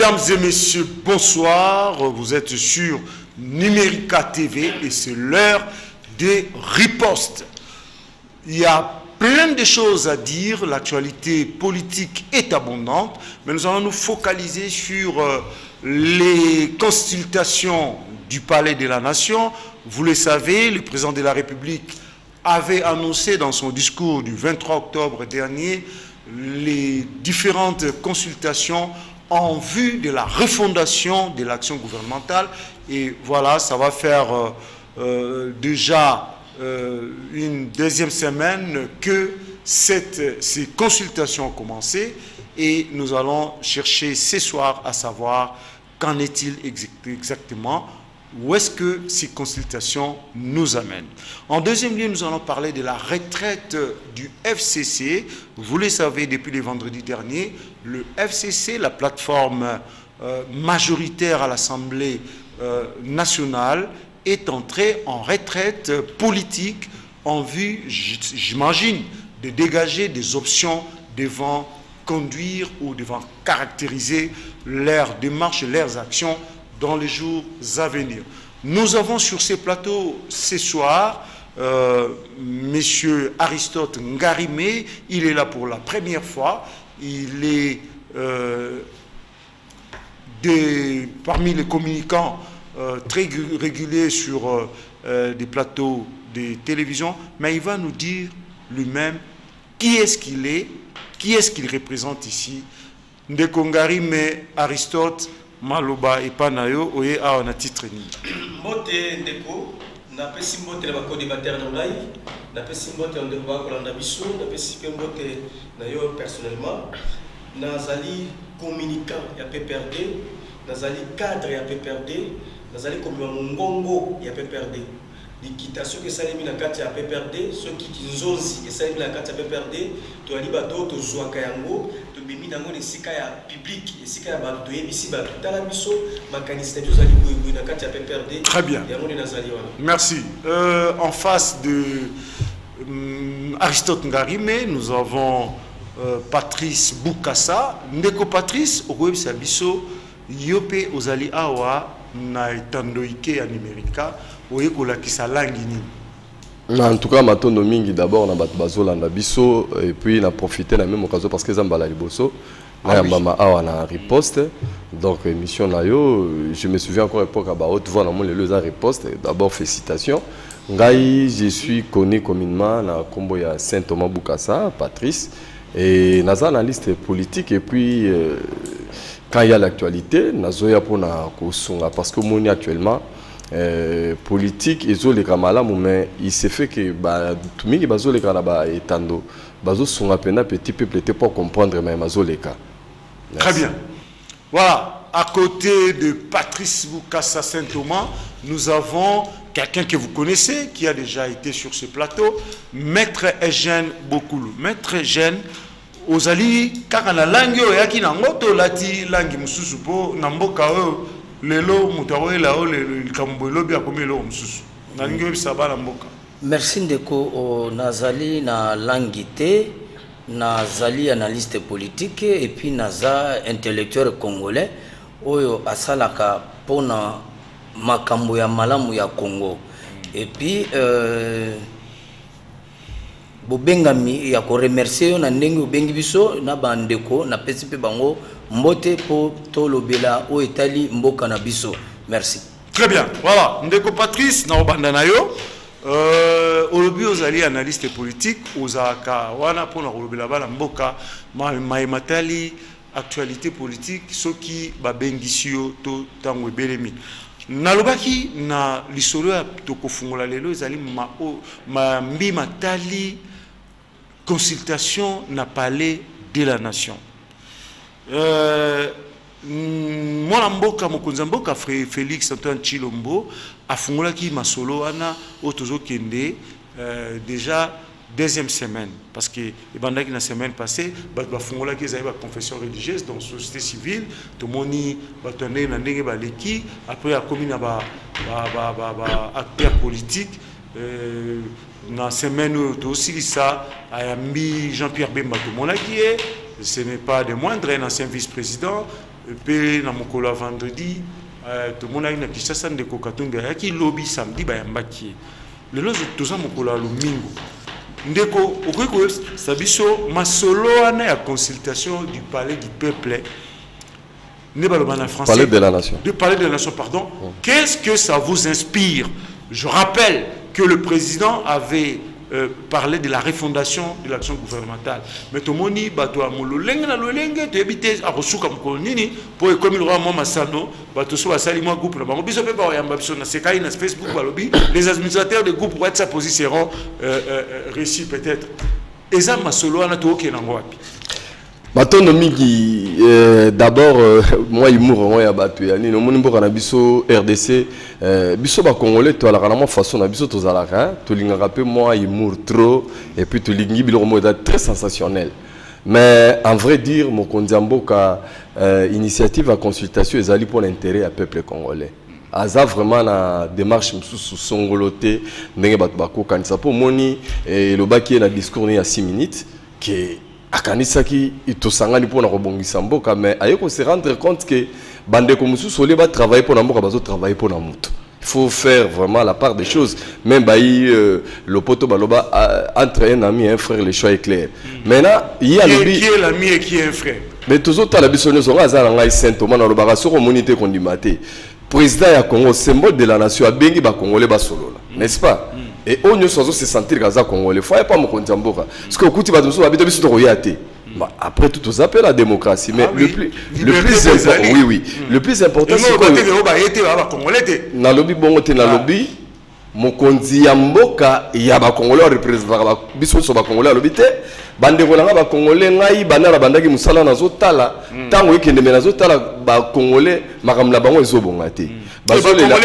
Mesdames et messieurs, bonsoir. Vous êtes sur Numérica TV et c'est l'heure des ripostes. Il y a plein de choses à dire. L'actualité politique est abondante, mais nous allons nous focaliser sur euh, les consultations du Palais de la Nation. Vous le savez, le président de la République avait annoncé dans son discours du 23 octobre dernier les différentes consultations en vue de la refondation de l'action gouvernementale. Et voilà, ça va faire euh, euh, déjà euh, une deuxième semaine que ces consultations ont commencé et nous allons chercher ce soir à savoir qu'en est-il exactement où est-ce que ces consultations nous amènent En deuxième lieu, nous allons parler de la retraite du FCC. Vous le savez, depuis le vendredi dernier, le FCC, la plateforme euh, majoritaire à l'Assemblée euh, nationale, est entré en retraite politique en vue, j'imagine, de dégager des options devant conduire ou devant caractériser leurs démarches, leurs actions dans les jours à venir. Nous avons sur ces plateaux ce soir euh, Monsieur Aristote Ngarimé, il est là pour la première fois, il est euh, des, parmi les communicants euh, très réguliers sur des plateaux de télévision, mais il va nous dire lui-même qui est-ce qu'il est, qui est-ce qu'il représente ici. Ndeko Ngarimé, Aristote, maloba epa na yo oye awa na titre mbote ndeko napesi mbote na bakodebatere na ngai napesi mbote ndeko bakolanda biso napesi mpe mbote na yo personnellement. Nazali communicant ya pprd nazali cadre ya pprd nazali komema mongongo ya pprd likita soki esalemi na kati ya pprd soki kinzonzi esalemi na kati ya pprd toyali bato oyo tozwaka tobimi nango na esika ya publike esika ya bato toyebisi bato tala biso makanisi na biso ozali boyeboye na kati ya pprd Très bien. yango nde nazali wana Merci. Euh, en face de hum, Aristote Ngarime, nous avons euh, Patrice Boukassa. Ndeko Patrice, okoyebisa biso yo mpe ozali awa na ya oye kolakisa langi nini? En tout cas matondo mingi d'abord na bato bazolanda biso et puis na profiter na même occasion parce que eza mbala liboso. Nayambama awa na riposte. Donc émission na yo je me souviens encore époque ya bahaute voix na mo lelo eza riposte. D'abord félicitations. Ngai je suis connu communément na nkombo ya saint thomas bukasa patrice. Et naza na liste politique et puis euh, quand il y a l'actualité nazoya mpona kosunga. Parce que omoni actuellement euh, politique mais il se fait que petit peuple comprendre mais Très bien. Voilà, à côté de Patrice Boukassa Saint-Thomas, nous avons quelqu'un que vous connaissez, qui a déjà été sur ce plateau, Maître Eugène Bokoulou. Maître Eugène, ozali kaka na langi oyo eyaki nango oyo lelo moto akoyela lelo likambo elobi akomi eloko mosusu. Nalingi oyebisa bana mboka. Merci ndeko o, nazali na langi te nazali analyste politique et puis naza intellectuel congolais oyo asalaka mpona makambo ya malamu ya congo. Et puis euh, bobengami ya koremercie yo na ndenge obengi biso na bandeko napesi mpe bango mbote mpo tolobela oyo etali mboka na biso merci Très bien, voilà. Ndeko Patrice, na obanda na yo. Euh, olobi ozali analyste politique ozalaka wana mpona kolobela bana mboka ma- mayema tali actualité politique soki babengisi yo to ntango ebelemi nalobaki na lisolo ya tokofungola lelo ezali ma- o- ma- tali consultation na palais de la nation. Euh, mm, mwana mboka mokonzi ya mboka félix antoine chilombo euh, déjà deuxième semaine. Parce que ebandaki na semaine passée baconfession religieuse dans société civile. Ndenge na ndenge baleki. Après akomi na baacteur ba, ba, ba, acteur politique euh, na semaine tosilisa ayambi jean-pierre bemba tomonaki ye ce n'est pas de moindre un ancien vice-président mpe na mokolo ya vendredi euh, tomonaki na kinshasa ndeko katumbi ayaki lobi samedi bayambaki ye lelo toza mokolo ya lomingo ndeko okoki koyebisa biso masolo wana ya consultation du palais du peuple nde baloba na français. Palais de la Nation. de la nation, pardon. Qu'est-ce que ça vous inspire? Je rappelle que le président avait euh, parlé de la refondation de l'action gouvernementale. Mais tout le monde dit, bato ya mololenge na lolenge, toyebi te akosuka mokolo nini po ekomi lokola mwa masano bato so basali mwa groupe bango. Biso mpe baoyamba biso na sekai na facebook balobi les administrateurs de groupe whatsapp aussi seront euh, euh, euh, réussis peut-être. Eza masolo wana tookende yango wapi? Batondo mingi euh, d'abord euh, mwa humour yango ya bato ya nini omoni mboka na biso rdc euh, biso bakongolais toalaka na mwa façon na biso tozalaka hein, tolingaka mpe mwa humour trop. Et puis tolingi biloko moko eza très sensationnel. Mais en vrai dire mokonzi ya mboka euh, initiative ya consultation ezali mpo na intérêt ya peuple congolais. Aza vraiment na démarche mosusu songolo te ndenge bato bakokanisa. Mpo omoni eh, elobaki ye na discours ne ya 6 minutes ke akanisaki tosangani mpona kobongisa mboka mais aye kose rendre compte ke bandeko mosusu olie batravaille mpona mboka bazotravaille mpona motu il faut faire vraiment la part des choses. Même bayi euh, lopoto baloba euh, entre un ami et un frère le choix est clair. Maintenant ye qui est, alobi l'ami et qui est un frère? Mais tozotala biso nyonso nga aza na ngai saint thomas nalobaka soki omoni te kondima te. Président ya congo symbole de la nation abengi bakongolais basolola n'est-ce pas? Et oyo nyonso azose sentir kaza congolais fo ayepa mokonzi ya mboka soki okuti bato mosusu babito biso tokoya te Bah, après tout toza mpe la démocratie mais Ah le oui. plus le Liberté plus important oui oui. Le plus important oyo baye te baa bacongolais te nalobi bongo te nalobi mokonzi ya mboka ya bakongolais arepresentaka ba- biso nyonso bakongolais alobi te bandeko na nga bakongolais ngai banda na bandaki mosala nazotala ntango ekende me nazotala bakongolais makambo na bango ezobonga te bazolela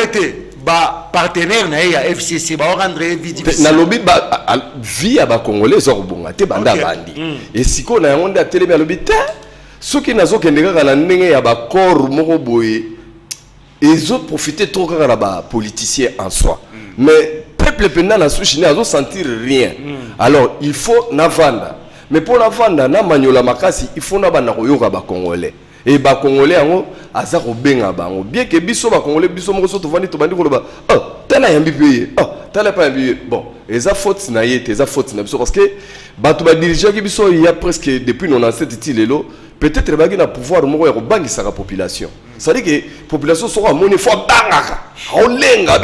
te bapartenaire na ye ya fcc baorendre nalobi ba- vie ya bakongolais eza kobonga te banda Ok. bandi. Esikoyo na yango nde atelemi alobi te soki nazokende kaka na ndenge ya bacor moko boye ezoprofite trop kaka na bapoliticien en soi. Mais peuple mpenza na sushi ne azosentir rien. Alors il faut navanda mais mpo navanda namanyola makasi il faut nabanda koyoka bacongolais e bacongolais yango aza kobenga bango. Bien ke biso bacongolais biso moko so tovandi tobandi koloba oh, tala yambi mpe ye. Oh, tala mpe yambi bon eza faute na ye te eza faute na biso. Parce que bato badirigeaki biso ya presque depuis 97 ti lelo peut-être ebaki na pouvoir moko ya kobangisaka population. Cestadire ke population soko amoni fo abangaka aolenga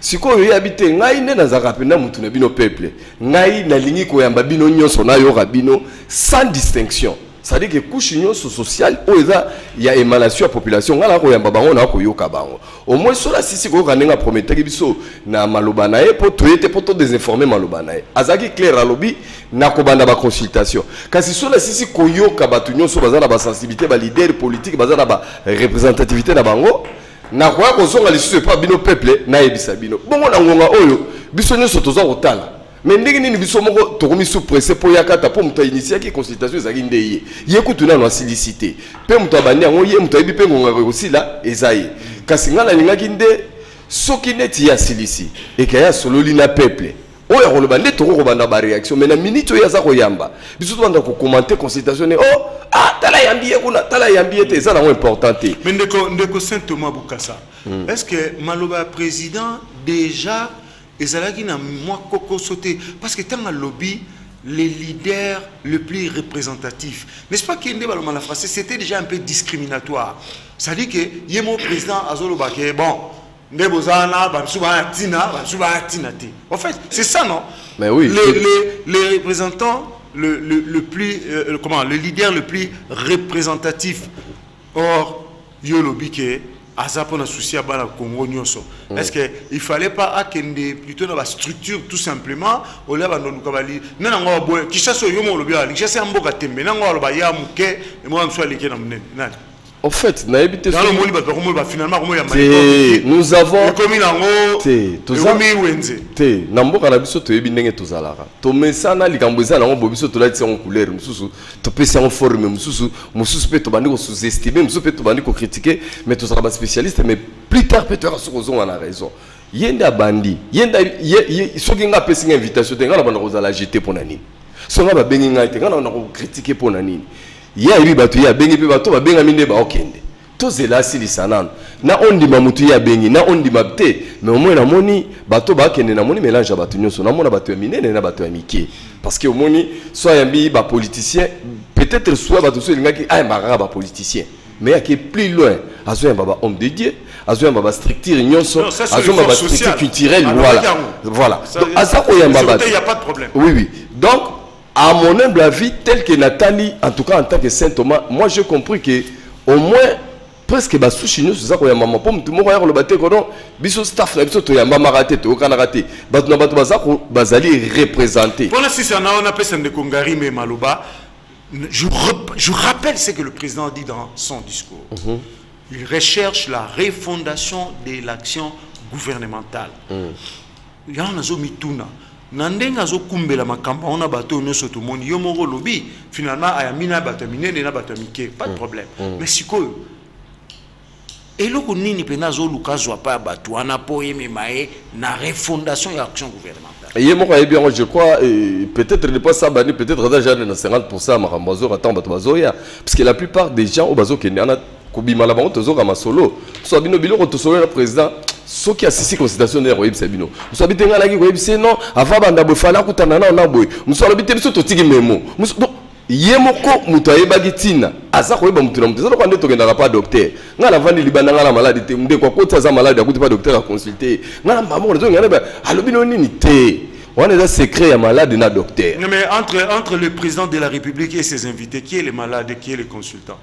sikoyo oyebi te ngai nde nazalaka mpenza motu na bino peuple. Ngai nalingi koyamba bino nyonso nayoka bino sans distinction cestadire ke couche nyonso sociale oyo eza ya émanation ya population ngai naa koyamba bango naa koyoka bango au moins so nasisi koyoka ndenge aprometaki biso na maloba na ye mpo toye te mpo todesinforme maloba na ye. Azalaki clair alobi na kobanda baconsultation kasi so nasisi koyoka bato nyonso baza na basensibilité balider politique baza na barepresentativité na bango nakoya kozonga lisusu epa bino peuple nayebisa bino. Bongo na ngonga oyo biso nyonso toza me ndenge nini biso moko tokomi sous presse mpo ya kata mpo moto ainitiaki consultation ezalaki nde ye. Ye kutu nano asilisi te mpe moto abandi yango ye moto ayebi mpe ngonga kosila eza ye. Kasi ngai nalingaki nde soki neti ye asilisi kokomante consultation oh ah tala yambi ye important mais ndeko saint thomas bukasa est ce que maloba président déjà ezalaki na mwa kokoso te parce que ntango alobi les leaders le plus représentatif. N'est-ce pas ke nde baloma na français c'était déjà un peu discriminatoire. C'est-à-dire que ye mo président azoloba ke bon nde boza wana bamisu baya ntina bamisu baya ntina te. En fait c'est ça non? Mais oui, les, les, les représentants le, le, le plus euh, le- comment le leader le plus représentatif. Or yo lobi ke aza mpona souci ya bana congo nyonso. Est ce que il fallait pas akende plutôt na bastructure tout simplement olia bandonduka bali nde nango baboye kishasa oyo yo mo olobi ala kishasa ya mboka tembe nango aloba ya moke emoya mosu aleki na monene nani? En fait nous avons ekomi nango Te, toza- ekomi wenze te na mboka na biso toyebi ndenge tozalaka tomesana likambo eza nango bo biso tolatisi yango couleur mosusu. Topesi yango forme mosusu. Mosusu mpe tobandi kosous-estime mosusu mpe tobandi kokritike. Mais tozalaka baspécialiste mais plus tard mpe toyaka soki ozonga na raison. Ye nde abandi. Ye nde ye- ye- soki nga apesi nga invitation te nga na banda kozala jete mpo na nini? So nga babengi ngai te nga na banda kokritike mpo na nini? Ye ayebi bato ye abengi mpe bato babengami nde baokende tozela asilisa nano na ondima motu ye abengi na ondima te mais omoi namoni bato bakende namoni mélange ya bato nyonso namona bato ya minene na bato ya mike. Parce que omoni so ayambi bapoliticien peut-être soit bato so elingaki ayamba kaka bapoliticien mais yake plus loin azoyamba bahomme de dieu azoyamba bastructure nyonso l'effort bastructure culturelle Alors, voilà. voilà. Aza koyamba bato oui, oui. Donc, à mon humble avis, tel que Nathalie, en tout cas en tant que Saint Thomas, moi j'ai compris que au moins presque basushi nyonso eza koyamba mpo motu moko aya koloba te kono biso staff na biso toyambamaka te toyokanaka te bato na bato baza ko- bazali représente Pour l'instant, c'est on appelle ça de Kongari mais Maloba. Je, je rappelle ce que le président a dit dans son discours. Il recherche la refondation de l'action gouvernementale. yango nazomituna na ndenge azokumbela makambo wana bato oyo nyonso tomoni. Yo moko olobi finalement ayambi na bato ya minene na bato ya mike. Pas de problème. Mais sikoyo eloko nini mpena azoluka azwa pa ya bato wana mpo emema ye na refondation ya action gouvernementale? Ye moko ayebi yango je crois peut-être depuis ça bani peut-être aza jane na 50 ya makambo azoyoka ntango bato bazoya. Parce que la plupart des gens oyo bazokende wana bango tozoka masolo. So bino biloko tosolola na président. Soki asisi consultation nde koyebisa bino. Mosu abi te ngai naki koyebisa ye non avant banda boye fala akutana nao na boye. Mosu alobi te biso totiki memo. Mosu- donc, ye moko moto ayebaki ntina. Aza koyeba motu na motu eza lokola nde tokendaka pa docteur. Ngai navandi libanda ngai na maladi te. Ndeko akoti aza maladi akuti pa docteur aconsulte ye ngai na mama moko nazonga nayeba alobi no nini te? Wana eza secret ya malade na docteur. Mais entre le président de la République et ses invités, qui est le malade et qui est le consultant?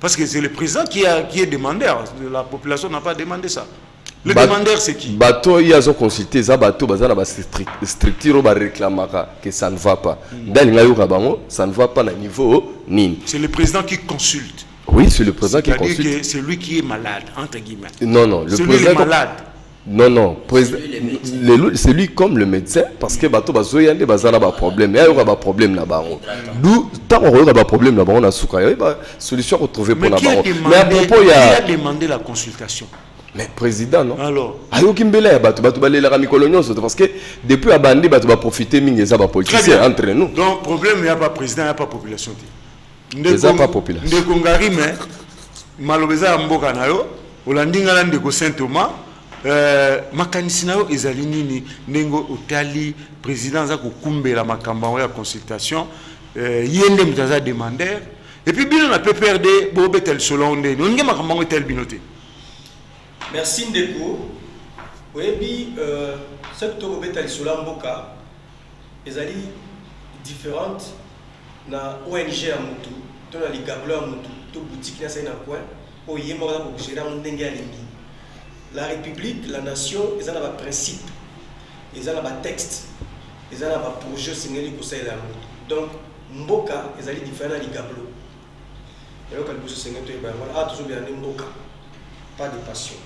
Parce que c'est le président qui, a, qui est demandeur. La population n'a pas demandé ça. Le Ba- demandeur, c'est qui? bato oyo azoconsulte eza bato baza na bastructure oyo baréclamaka que ça ne va pas yoka bango ça ne va pas na niveau nini C'est le président qui consulte. oui c'est le président qui C'est-à-dire consulte que c'est lui qui est malade, entre guillemets. non non le C'est lui président le malade. non non c'est lui comme le médecin parce que bato bazoya nde baza na baproblème ayoka baproblème na bango du ntango koyoka baproblème na bango na suka yoyeba solution akotrouve mpo Mais na qui a, bango mais à demandé, propos qui a demandé la consultation mais président non Alors ayoki mbela ya bato bato balelaka mikolo nyonso te parce que depuis abandi bato baprofite mingi eza Très bapoliticien bien. entre nous Donc, problème, il n'y a pas président, il n'y a pas population. te. Eza Ndeko- pas population. ndeko ngari me maloba eza ya mboka na yo olandi ngai na ndeko saint thomas euh, makanisi na yo ezali nini? Ndenge otali président aza kokumbela makambo yango ya consultation euh, ye nde moto aza demandeur epuis bino na pprd bobeta lisolo yango ndeni olingi makambo yango etali bino te merci ndeko. Oyebi euh, différente na ong ya to na ligablo ya to boutique na coin la république la nation eza na baprincipe eza na batexte eza na donc mboka ezali différent na ligablo. Eyoka liboso osengeli toyeba yango tozobela nde mboka pas de passion.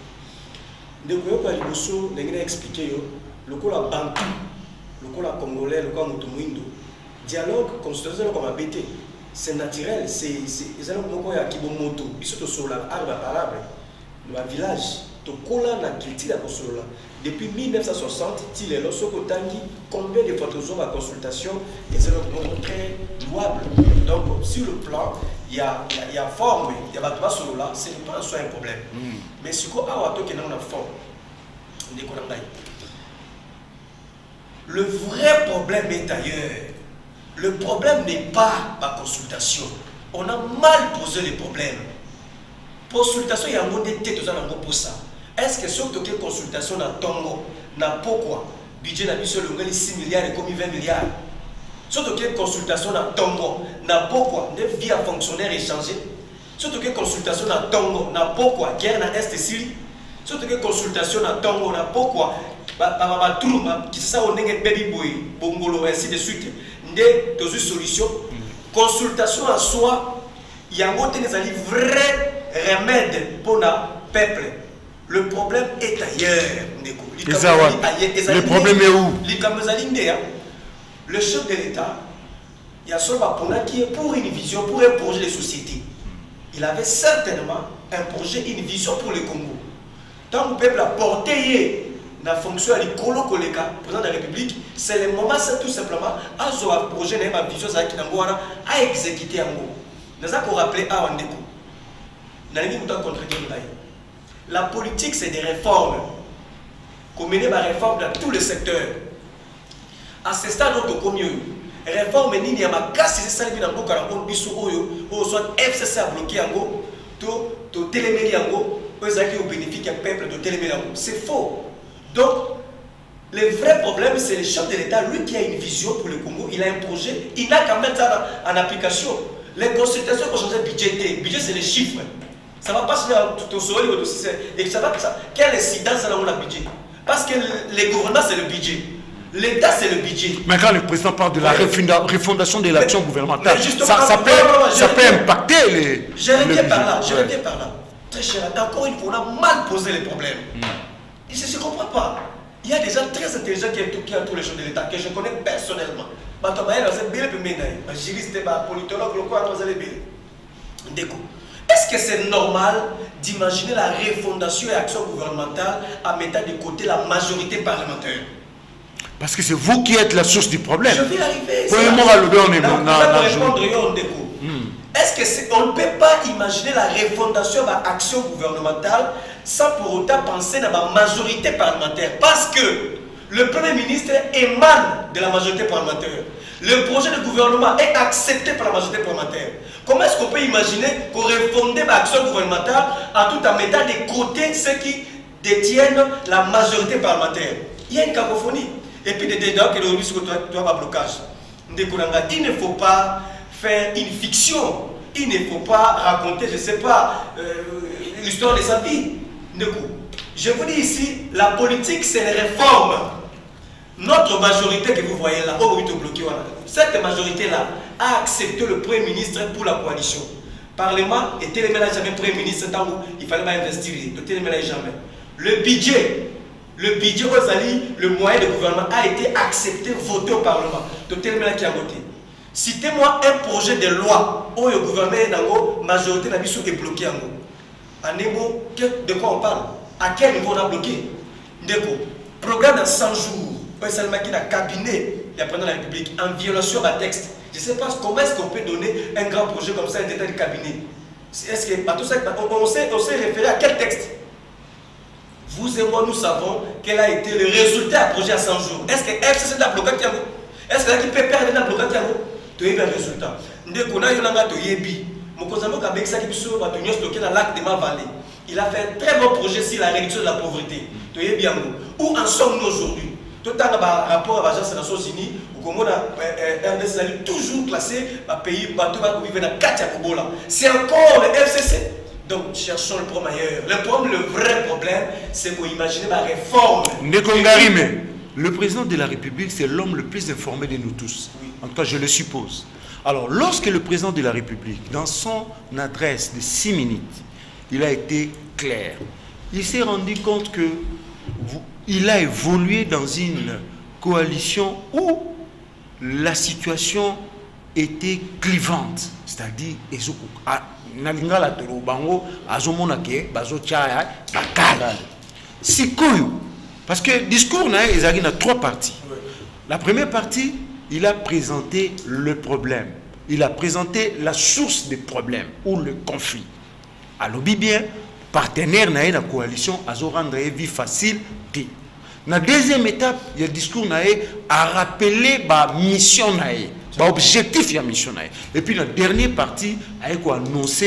Ndeko yoka liboso ndenge na yo lokola bantu lokola congolais lokola moto moindo dialogue consultation eza eloko mabe te c'est naturel eza eloko moko ya kibomoto biso tosololaka arbre parable na bavillage tokola na culture ya kosolola depuis 1960 ti lelo soki otangi combien de fois tozwa baconsultation eza eloko moko très louable. Donc sur le plan ya, ya, ya forme ya bato basolola c'est pas en soi un problème. Mais sikoyo awa tokendanga na forme. Le vrai problème est ailleurs. Le problème n'est pas ma consultation. On a mal posé le problème consultation yango nde te toza nango mposa est ce que soki toke consultation na ntongo na pokwa budget na biso elongeli 6 milliards ekomi 20 milliards? Soki toke consultation na ntongo na pokwa nde vie ya fonctionnaire échange soki toke consultation na ntongo na pokwa guerre na este sili soki toke consultation na ntongo na pokwa bamatru kisasa oyo ndenge bebi boye bongolo ainsi de suite nde tozwi solution. Consultation en soi yango te ezali vrai remède mpona peuple le problème est ailleurs. Le problème est où? ya le chef de l'état ya solo baponaki ye pour une vision pour un projet de société. Il avait certainement un projet une vision pour le congo. Ntango peuple aporte ye na fonction ya likolo koleka président de la république c'est le moment c'est tout simplement azwa projet na ye bavision ezalaki nango wana aexécute yango naza korappeler awa ndeko nalingi moto acontredire ngai la politique c'est des réformes. Komene baréforme dans tous les secteurs. À ce stade oyo tokomi oyo réforme nini ya makasi esalemi na mboka nango biso oyo oyo soit fcc abloke yango to totelemeli yango oyo ezalaki au bénéfique ya peuple yango. C'est faux. Donc le vrai problème c'est le chef de l'état lui qui a une vision pour le congo. Il a un projet. Il n'a qu'à mettre ça en application. Les consultations qu'on change budget budget c'est les chiffres ça va pas se faire tout au sol et ça va ça quelle incidence dans le budget? Parce que les gouvernants c'est le budget L'État, c'est le budget. Mais quand le président parle de la refondation de l'action gouvernementale, ça, peut, je- impacter les. Je reviens par là, je reviens par là. Très cher, encore une fois, on a mal posé les problèmes. Et je ne comprends pas. Il y a des gens très intelligents qui tous les choses de l'État, que je connais personnellement. Se mena ye. Ba juriste ba politologue vous allez bile. Ndeko. Est-ce que c'est normal d'imaginer la refondation et action gouvernementale en mettant de côté la majorité parlementaire? Parce que c'est vous qui êtes la source du problème. Je vais arriver. Est yo, Ndeko. Est-ce que c'est, on ne peut pas imaginer la refondation de l'action gouvernementale sans pour autant penser dans la majorité parlementaire? Parce que le Premier ministre émane de la majorité parlementaire. Le projet de gouvernement est accepté par la majorité parlementaire. Comment est-ce qu'on peut imaginer qu'on refondait l'action gouvernementale en tout en mettant de côté ceux qui détiennent la majorité parlementaire? Il y a une cacophonie. Et puis, des donc, le risque de blocage. Il ne faut pas faire une fiction. Il ne faut pas raconter, je ne sais pas, euh, l'histoire de sa vie. Je vous dis ici, la politique, c'est les réformes. Notre majorité que vous voyez là, oh cette majorité-là a accepté le Premier ministre pour la coalition. Parlement était le jamais Premier ministre, tant où il fallait pas investir, le jamais. Le budget, le budget le moyen de gouvernement a été accepté, voté au Parlement. Le qui a voté. Citez-moi un projet de loi où le gouvernement la majorité mission est bloqué en que- de quoi on parle? À quel niveau on a bloqué? Ndeko, programme dans 100 jours, seulement qui a cabinet du président de la République en violation d'un texte. Je ne sais pas comment est-ce qu'on peut donner un grand projet comme ça à un état de cabinet. Est-ce que, tout ça, on, sait référer à quel texte? Vous et moi, nous savons quel a été le résultat du projet à 100 jours. Est-ce que FCC a bloqué Tiago Est-ce que la PPR a bloqué Tiago Tu as eu un résultat. Ndeko, na yolanga to yebi. Mokozamo na lac de ma vallée. Il a fait un très bon projet sur la réduction de la pauvreté. Tu as bien Où en sommes-nous aujourd'hui? Tout un rapport à l'Agence des Nations Unies, où comme on a RDC est toujours classé par pays, bateau qui vivent dans 4 Yakubola. C'est encore le FCC. Donc cherchons le problème ailleurs. Le problème, le vrai problème, c'est pour imaginer la réforme. Ndekongarime, le président de la République, c'est l'homme le plus informé de nous tous. Oui. En tout cas, je le suppose. Alors, lorsque le président de la République, dans son adresse de 6 minutes, il a été clair, il s'est rendu compte que il a évolué dans une coalition où la situation était clivante. C'est-à-dire, ezo- a- na lingala tolo bango, azomona ke bazotia bakala sikoyo parce que discours na ye ezalaki na trois parties. La première partie il a présenté le problème. Il a présenté la source des problèmes ou le conflit. Alobi bien partenaire na na coalition azorendre ye vie facile te. Na deuxième étape ya discours na ye arappele bamission na ye baobjectif ya mission et puis na dernière partie aye koannonce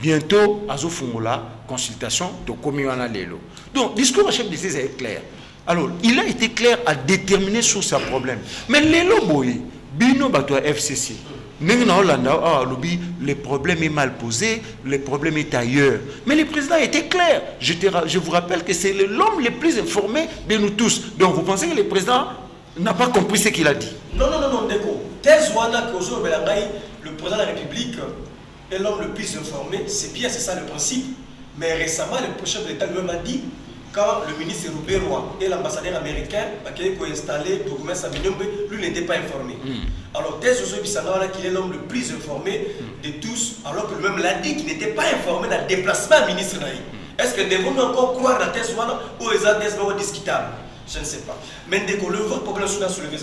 bientôt azofungola consultation tokomi wana lelo. Donc discours ya chef d'état est clair. Alors il a été clair à déterminer sur sa problème. Mais lelo boye bino bato fcc na olanda awa alobi le problème est mal posé le problème est ailleurs mais le président était clair je, te je vous rappelle que c'est l'homme le plus informé de nous tous donc vous pensez que le président n'a pas compris ce qu'il a dit? Non, non, non, non, Ndeko. Le président de la République est l'homme le plus informé. C'est bien, c'est ça le principe. Mais récemment, le chef de l'État lui-même a dit, quand le ministre Roubé Roy et l'ambassadeur américain qui a installé Dougoumen Saminyombe, lui n'était pas informé. Alors, Thèse Ozo Bissanga, qu'il est l'homme le plus informé de tous, alors que lui-même l'a dit qu'il n'était pas informé dans le déplacement ministre Naï. Est-ce que devons-nous encore croire dans Thèse ou est-ce discutable Je ne sais pas. Mais dès que le vrai problème sur la soulevé,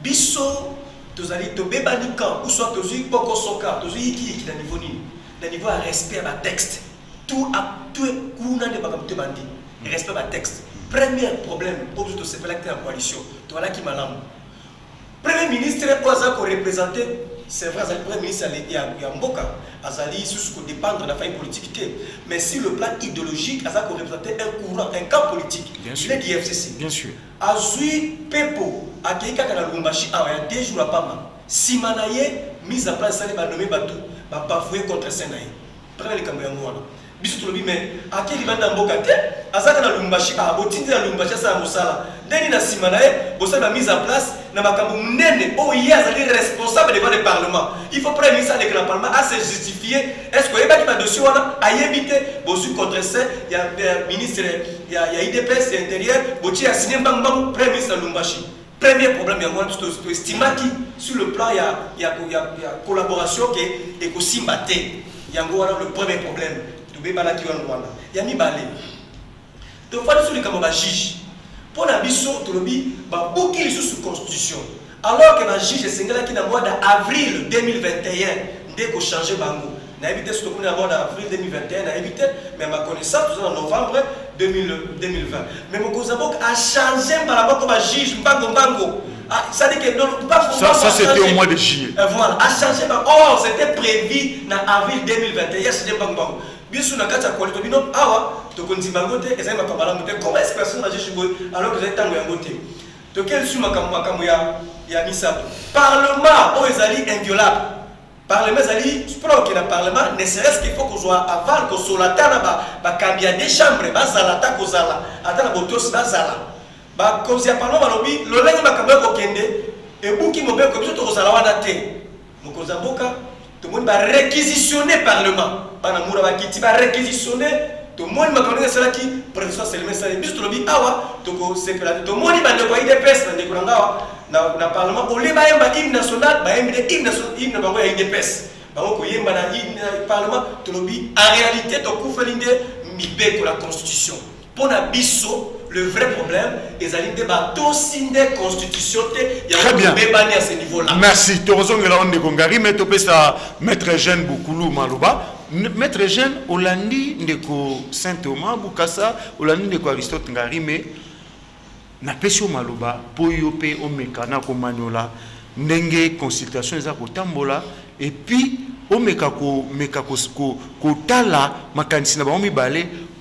Bisso, tozali tobebani camp ou soit tozwi bokosoka tozwi yikiyiki na niveau nini na niveau ya respect ya batexte tout kuna nde makambo te bandi respect ya batexte premier problème biso tosepelaki te na coalition tozalaki malamu premier ministre oyo aza korepresente c'est vrai azali premier ministre ya, ya, ya mboka. Azali susu kodépendre na famille politique te mais sur le plan idéologique un courant un camp politique. Bien sûr. il est Bien sûr. na lubumbashi awa ya deux jours ye mise en place esali banome bato babafoye contre libanda mboka te azaka na lubumbashi awa botindi na lubumbashi asala mosala. Ndeni na nsima na ye bosali ba mise en place na makambo monene. Oyo ye azali responsable devant le parlement. Il faut premier ministre aleka na parlement ase justifie est ce que oyebaki badossier wana? Ayebi te. Bozwi contre sain ya ministre ya, idps ya intérieur botie asigne mbangumbangu premier ministre na lubumbashi. Premier problème yango wana biso to- toestimaki sur le plan ya, ya, ya, ya collaboration ke ekosimba te. Yango wana le premier problème. Tobebalaki yango wana. Ya mibale tofandi so likambo bajuge mpo na biso tolobi babuki lisusu constitution alors que bajuge esengelaki na mois d'avril 2021 nde kochange bango nayebi te soki tokomi na mois d'avril 2021 nayebi te mais baconnaissance toza na novembre 2000 2020 mais mokonzi mboka achange mbala moko bajuge mbango mbango Ah, c'est-à-dire que non, pas Ça, ça c'était au mois de juillet. Euh, voilà, a changé. bah, Or, c'était prévu en avril 2021. Yes, c'était pas bon. Sûr, na kati ya kwali tobi no awa tokondima yango te ezali makambo malamu te. Comment est-ce que personne agir boye alors ezali ntango yango te? Tokeli su makambo makambo ya ya misato? Parlement oyo ezali inviolable. Parlement ezali mpona kokende parlement ne serait-ce qu'il faut kozwa aval kosola ata na ba- bakambi ya des chambres bazala ata kozala. Na botosi bazala. Bakonzi ya parlement balobi lolenge makambo ya kokende biso te tomoni baréquisitionne parlement. Bana mura bakiti baréquisitionne tomoni makambo ndenge esalaki président selema esali biso tolobi awa tokosepela te tomoni bandeko ya idps bandeko na ngawa na, na parlement olie bayemba hymne national bayembi te hymne national- hymne ya idps bango koyemba na hymne na parlement tolobi en réalité tokufeli nde mibeko la constitution. Mpo na biso le vrai problème ezali nde batosi nde constitution te Très bien. yango tobebani à ce niveau là merci. Tokozongela o ndeko ngari me topesa maître jeune bukulu maloba. N- maître jeune olandi ndeko saint thomas bukasa olandi ndeko aristote ngari me napesi yo maloba mpo yo mpe omeka na komaniola ndenge consultation eza kotambola epuis omeka komeka kos- ko- kotala makanisi na bango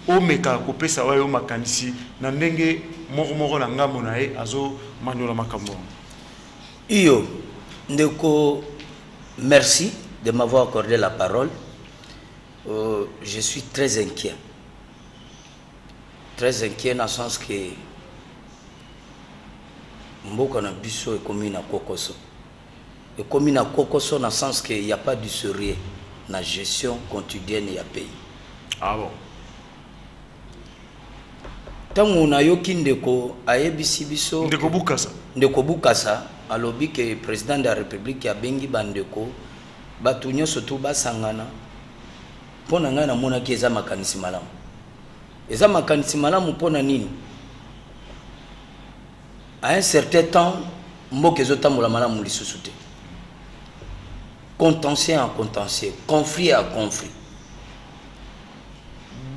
mibale omeka kopesa wa yo makanisi na ndenge moko moko na ngambo na ye azomaniola makambo yango Iyo, Ndeko, merci de m'avoir accordé la parole. Euh, je suis très inquiet. Très inquiet dans le sens que mboka na biso ekomi na kokoso ekomi na kokoso na sens que il n'y a pas du sérieux na gestion quotidienne ya pays ah bon? Ntango nayoki ndeko ayebisi biso ndeko bukasa. Ndeko bukasa alobi ke président de la république abengi bandeko bato nyonso tu basangana. Mpo na ngai namonaki eza makanisi malamu. Eza makanisi malamu mpo na nini? À un certain temps mboka ezotambola malamu lisusu te. Contentieux en contentieux conflit à conflit.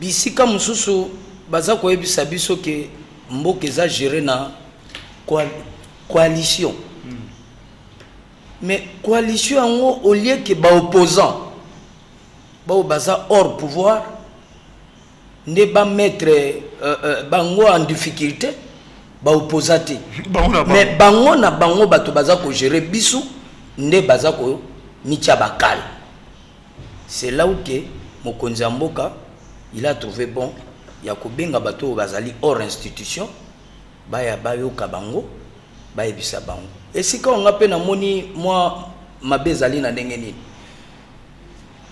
Bisika mosusu baza koyebisa biso ke mboka eza géré na coal- coalition. Mais coalition yango au lieu ke baopposant bao baza hors pouvoir nde bamettre euh, euh, bango en difficulté baopposa te. Mais bango na bango bato baza kogere biso nde baza komitya bakale c'est là où ke mokonzi ya mboka il a trouvé bon ya kobenga bato oyo bazali hors institution baya bayoka bango bayebisa bango. Esika onga mpe namoni mwa mabe ezali na ndenge nini?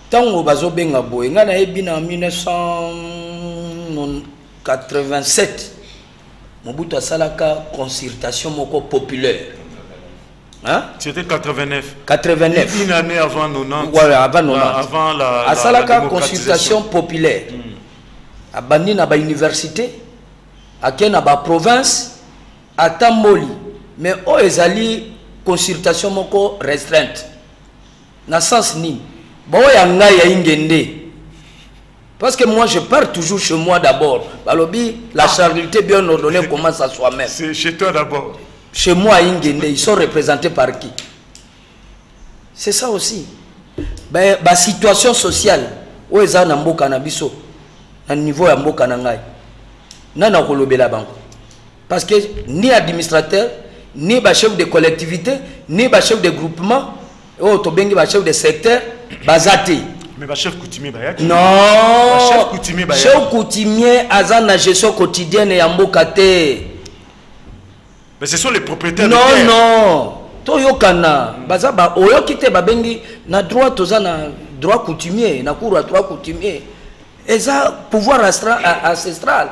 Ntango bazobenga boye ngai nayebi na 1987 mobutu asalaka consultation moko populaire. C'était 89 89 une année avant 90 Voilà, avant 90. La- avant la, la, asalaka la consultation populaire abandi na bauniversité ake na baprovince atamboli mais oyo ezali consultation moko restreinte. Na sens nini baoya ngai ya ingende parce que moi je pars toujours chez moi d'abord. Balobi la charité bien ordonnée commence à soi-même. C'est chez toi d'abord. chez moi ingende ils sont représentés par qui? C'est ça aussi. Ba, ba situation sociale. Oyo eza na mboka na na niveau ya mboka na ngai. Nani akolobela bango. Parce que ni administrateur ni bachef de collectivité ni bachef de groupement oyo tobengi bachef de secteur baza te. Chef coutumier, yaki. non. Chef coutumier bayaki? chef coutumier aza na gestion quotidienne ya mboka te. Mais ce sont les propriétaires non non. Toyokana baza ba oyoki te babengi na droit toza na droit coutumier na cour ya droit coutumier eza pouvoir ancestral.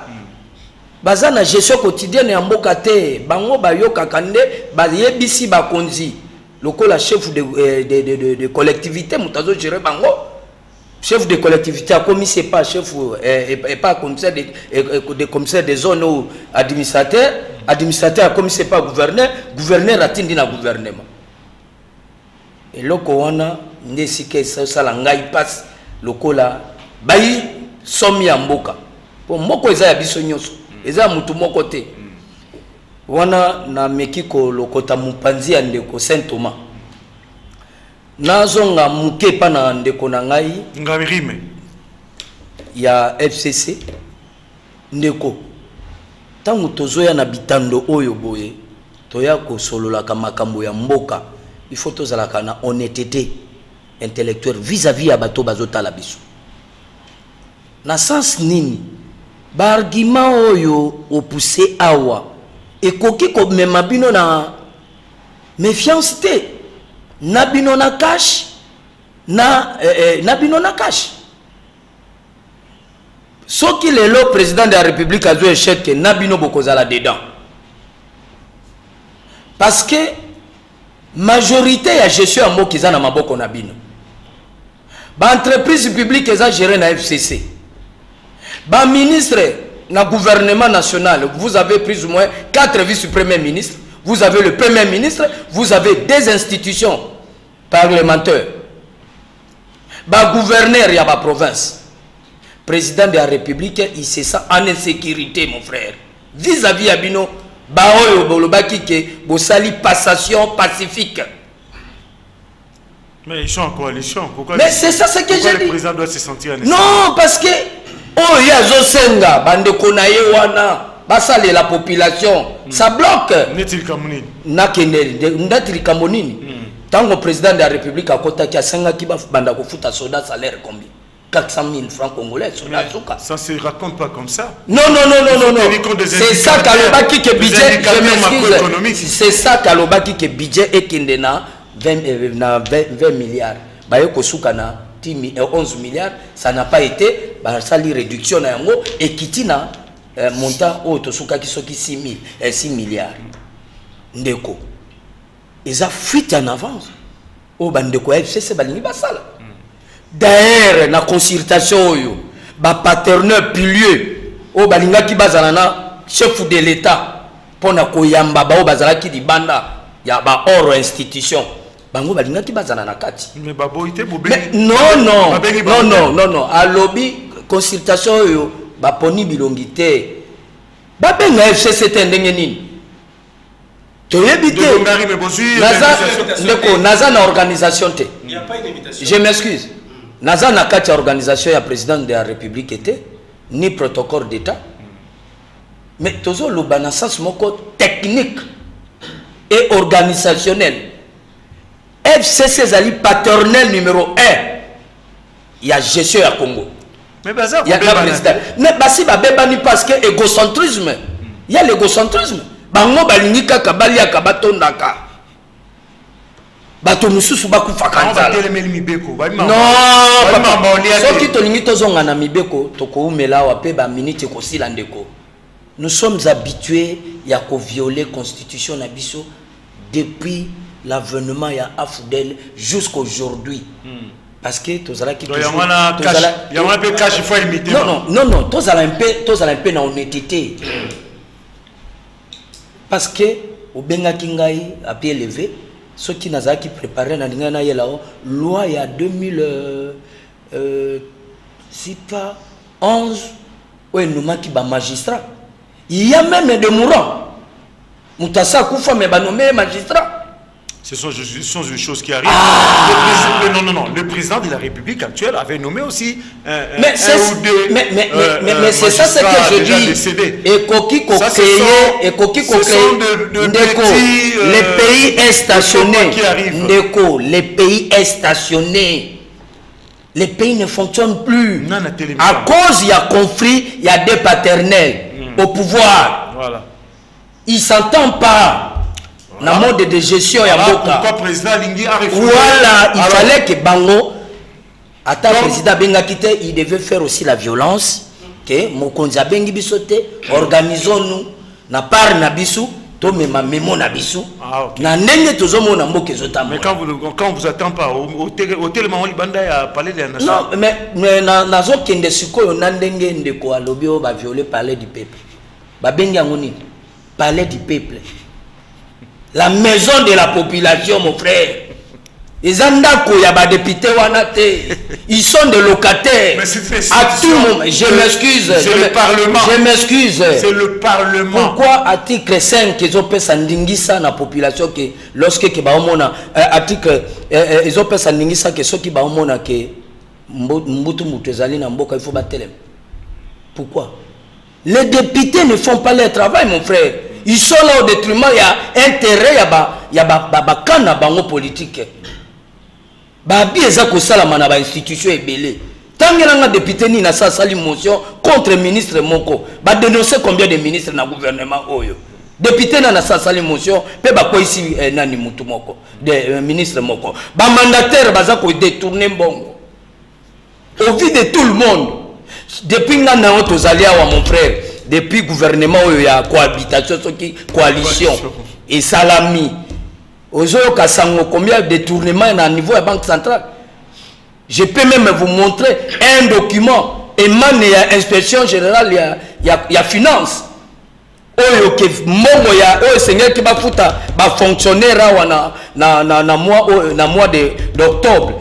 Baza na gestion quotidienne ya mboka te. Bango bayokaka nde bayebisi bakonzi. Lokola chef de, eh, de, de, de, collectivité moto azogere bango. Chef de collectivité akomi se pas chef eh, et, et pas commissaire de, eh, eh, de commissaire de zone ou administrateur. Administrateur akomi se pas gouverneur. Gouverneur atindi na gouvernement. Eloko wana nde esika esala ngai mpasi lokola bayi somi ya mboka. Mpo moko eza ya biso nyonso. Eza ya motu moko te. Wana nameki kolokota mopanzi ya ndeko saint thomas. Nazonga moke epa na ndeko na ngai Ngamirime. ya fcc ndeko ntango tozoya na bitando oyo boye toya kosololaka makambo ya mboka. Faut tozalaka na honnêteté intellectuelle vis-à-vis ya bato bazotala biso na sens nini? Baargument oyo opuse awa. Ekoki komema bino na méfiance te. Na bino na cash na, eh, eh, na bino na lelo président de la république azwi échec na bino bokozala dedans. Parce que majorité ya gestion ya mboka eza na maboko na bino. Baentreprise publique eza géré na fcc baministre na gouvernement national vous avez plus ou moins quatre vice-premiers ministres. Vous avez le premier ministre vous avez des institutions parlementaires. Bagouverneur ya baprovince président de la république il se sent en insécurité mon frère. Vis-à-vis ya bino baoyo bolobaki bosali passation pacifique. Mais ils sont en coalition. Pourquoi mais le- c'est ça ce que pourquoi j'ai le dit. président doit se sentir en non parce que oyo azosenga bandeko na ye wana basalela population. Ça bloque nakende ndati likambo nini? Ntango président de la république akotaki asengaki banda kofuta soda salaire combien 400 000 francs congolais soda azuka Ça se raconte pas comme ça. non non non non non non. c'est ça ke des budget je m'excuse. c'est ça kalobaki ke budget ekende na 20, euh, na 20, 20 milliards. Baye kosuka na 10 mi- euh, 11 milliards. Ça n'a pas été basali réduction na yango ekiti na euh, montant oyo tosukaki soki 6 000, euh, 6 milliards. Ndeko. Eza fuite en avance. Oyo bandeko ya fcc balingi basala. D'ailleurs na consultation oyo bapaterneur pilieux oyo balingaki bazala na chef de l'état mpona koyamba baoyo bazalaki libanda ya baor institution. Bango balingaki bazala na kati. Mais Babo, il était Mais non non. Babengi non bango non non non. Alobi consultation oyo baponi bilongi te. Babenga fcc te ndenge nini? Toyebi De te ndeko naza na organisation te. Il n'y a pas une invitation. je m'excuse. Naza na kati ya organisation ya président de la république te ni protocole d'état. Mais tozoloba na sens moko technique et organisationnel. Fcc ezali paternel numéro 1 ya gestion ya congo Mais Baza, ya na président me basi babebani parce que égocentrisme. Ya l'égocentrisme. Bango balingi kaka baliaka batondaka. Bato mosusu bakufaka nzala non papa. Soki tolingi tozonga na mibeko tokoumela awa mpe baminiti ekosila ndeko. Nous sommes habitués ya koviole constitution na biso depuis l'avènement ya afudel jusqu'aujourd'hui parce que tozalaki yango wana mpe cash il faut imiter non, non, tozala mpe tozala mpe na honnêteté. Parce que obengaki ngai api élevé soki nazalaki préparé na ndingai nayela o loi ya 2000 euh, euh, sika 11 oyo enumaki bamagistrat il y a même de mourant moto asa akufa me banome ye magistrat Ce sont, ce sont des choses qui arrivent. Le président- non, non, non. Le président de la République actuelle avait nommé aussi un, mais ou deux mais, mais, euh, mais, euh, mais c'est ça ce que je dis. kocréer sont- ekoki ce sont kocréer de- de ndeko petits, euh, le pays est stationné ndeko le pays est stationné le pays ne fonctionne plus. Non, à cause il y a conflit il y a des paternels au pouvoir. Voilà. il s'entend pas na mode de gestion ya Voilà mboka. il fallait que bango ata président abengaki te il devait faire aussi la violence ke mokonzi abengi biso te organisons-nous. Na part na biso tomema memo na biso. Ah, na ndenge tozomona mboka Mais ezotambola nazokende sikoyo na ndenge ndeko alobi oyo baviole palais du peuple. Babengi yango nini? Palais du peuple la maison de la population mon frère. Eza ndako ya badepute wana te ils sont des locataires. Mais à tout moment je m'excuse c'est je le me- Parlement. je m'excuse. C'est le Parlement. pourquoi article 5 ezopesa ndingisa na population ke lorsque ke baomona euh, article euh, euh, ezopesa ndingisa ke soki baomona ke mbutu ezali na mboka il faut batelema pourquoi? Les députés ne font pas leur travail mon frère ils sont là au détriment ya intérêt ya ba ya ba, ba, ba na bango politique. Babi eza kosalama na bainstitution ebele. Ntangelanga député nini asa asali motion contre ministre moko badénonce combien de ministre na gouvernement oyo? Député nani asa asali motion mpe bakweyisi eh, nani moko? De eh, ministre moko. Bamandataire baza kodétourne mbongo. Au vu de tout le monde depuis nga na yo tozali awa mon frère depuis gouvernement oyo ya cohabitation soki coalition. Esalami ozoyoka sango combien de détournement na niveau ya banque centrale? Je peux même vous montrer un document. Émane ya inspection générale ya, ya, ya finance. Oyo ke mbongo ya oyo esengeli bafuta bafonctionnaire awa na, na, na, na mois, oyo- na mois de- d'octobre.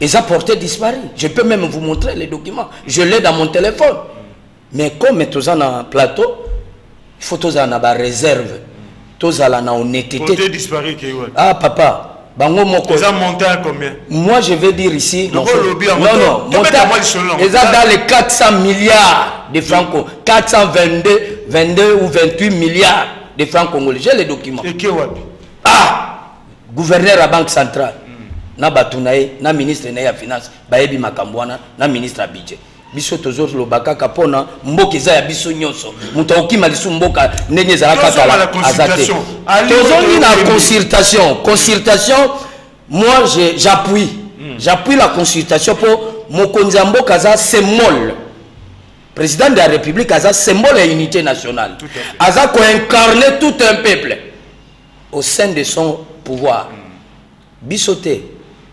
Eza porté disparu. Je peux même vous montrer les documents. Je l'ai dans mon téléphone mais comme toza na plateau il faut tozala na baréserve tozala na honnêteté. Ah papa bango moko. Les a monté à combien? Moi je vais dire ici non non montant- de ils eza montant dans les 400 milliards de francs. Co- 422 22 ou 28 milliards de francs congolais. J'ai les documents. Et qui wapi ah! Gouverneur ya banque centrale. Na bato na ye na ministre na ye ya finance. Bayebi makambo wana na ministre ya budget biso tozoloba kaka mpona mboka eza ya biso nyonso. Moto akokima lisu mboka ndenge aza te. tozongi na consultation. Consultation moi j'appuie. J'appuie la consultation mpo mokonzi ya mboka aza semole président de la république aza symbole ya unité nationale. Aza koincarne tout un peuple au sein de son pouvoir. Biso te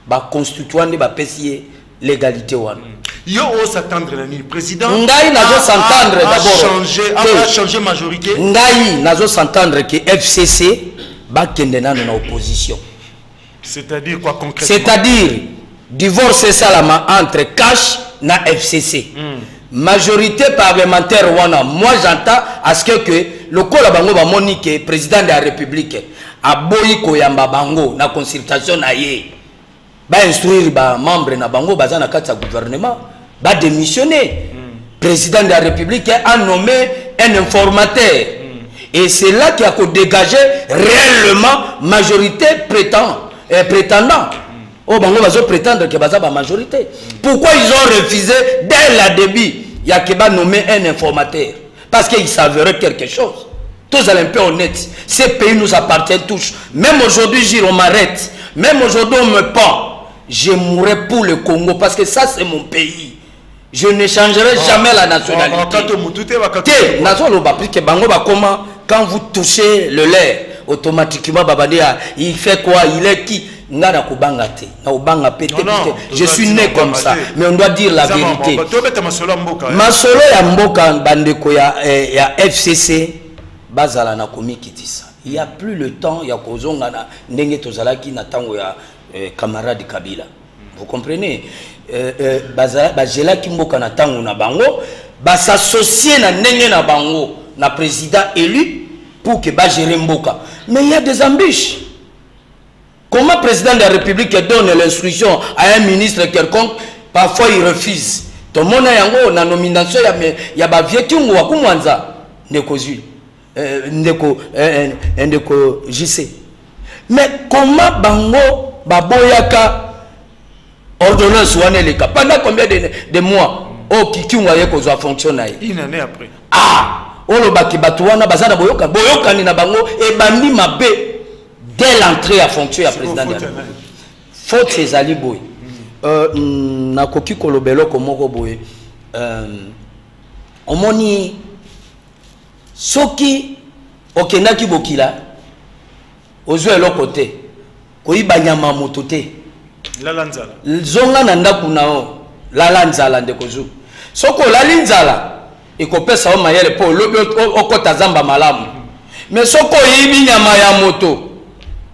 baconstituant nde bapesi ye légalité wana Yo on s'attendre na nini président Ngai nazo a- s'entendre a- a d'abord. changé a Te. a changé majorité. Ngai nazosentendre ke fcc bakende nano na opposition. C'est-à-dire quoi concrètement? C'est-à-dire divorce esalama entre cash na fcc majorité parlementaire wana moi j'entends à ce que que lokola bango bamoni ke président de la république aboyi koyamba bango na consultation na ye bainstruire bamembre na bango baza na kati ya gouvernement badémissionner. Président de la république a nommé un informateur. Et c'est là qui a kodégager réellement majorité prétend, euh, prétendant. Oyo bango bazoprétendre ke baza bamajorité. Pourquoi ils ont refusé dès la début ya ke banommer un informateur? Parce qu'il s'avérait quelque chose. Tozala un peu honnête ce pays nous appartient tous. Même aujourd'hui on m'arrête même aujourd'hui on me pend je mourrai pour le congo parce que ça c'est mon pays. Je ne changerai jamais la nationalité. Bango bakoma quand vous touchez le lait automatiquement il fait quoi? Il est qui? Je suis né comme ça. Mais on doit dire la vérité. Masolo ya mboka bandeko ya, eh, fcc bazala na komikitisa il y a plus le temps ya kozonga ndenge tozalaki na ntango ya camarade kabila. Vous comprenez? Euh, euh, bazala- bazelaki mboka na ntango na bango basassocie na ndenge na bango na président élu pour que bagere mboka. Mais il y a des embûches. Comment le président de la République donne l'instruction à un ministre quelconque, parfois il refuse. Tout le monde a na nomination ya me- ya ba vieux wa kumwanza ndeko ndeko JC. Mais comment bango baboyaka ordonnance wana eleka. Pendant combien de, de mois o kikingu aye kozwa fonction na ye? Ah olobaki bato wana baza na boyoka. Boyokani na bango ebandi mabe dès l'entrée ya fonction ya président de Faute ezali boye. Euh, mm, nakoki koloba eloko moko boye. Euh, omoni soki okendaki bokila ozwa eloko te koyiba nyama ya moto te. Zonga na ndako na yo lala nzala ndeko zu. Soki olali nzala ekopesa yo mayele mpo olobi o- okota zamba malamu. Me soki oyibi nyama ya moto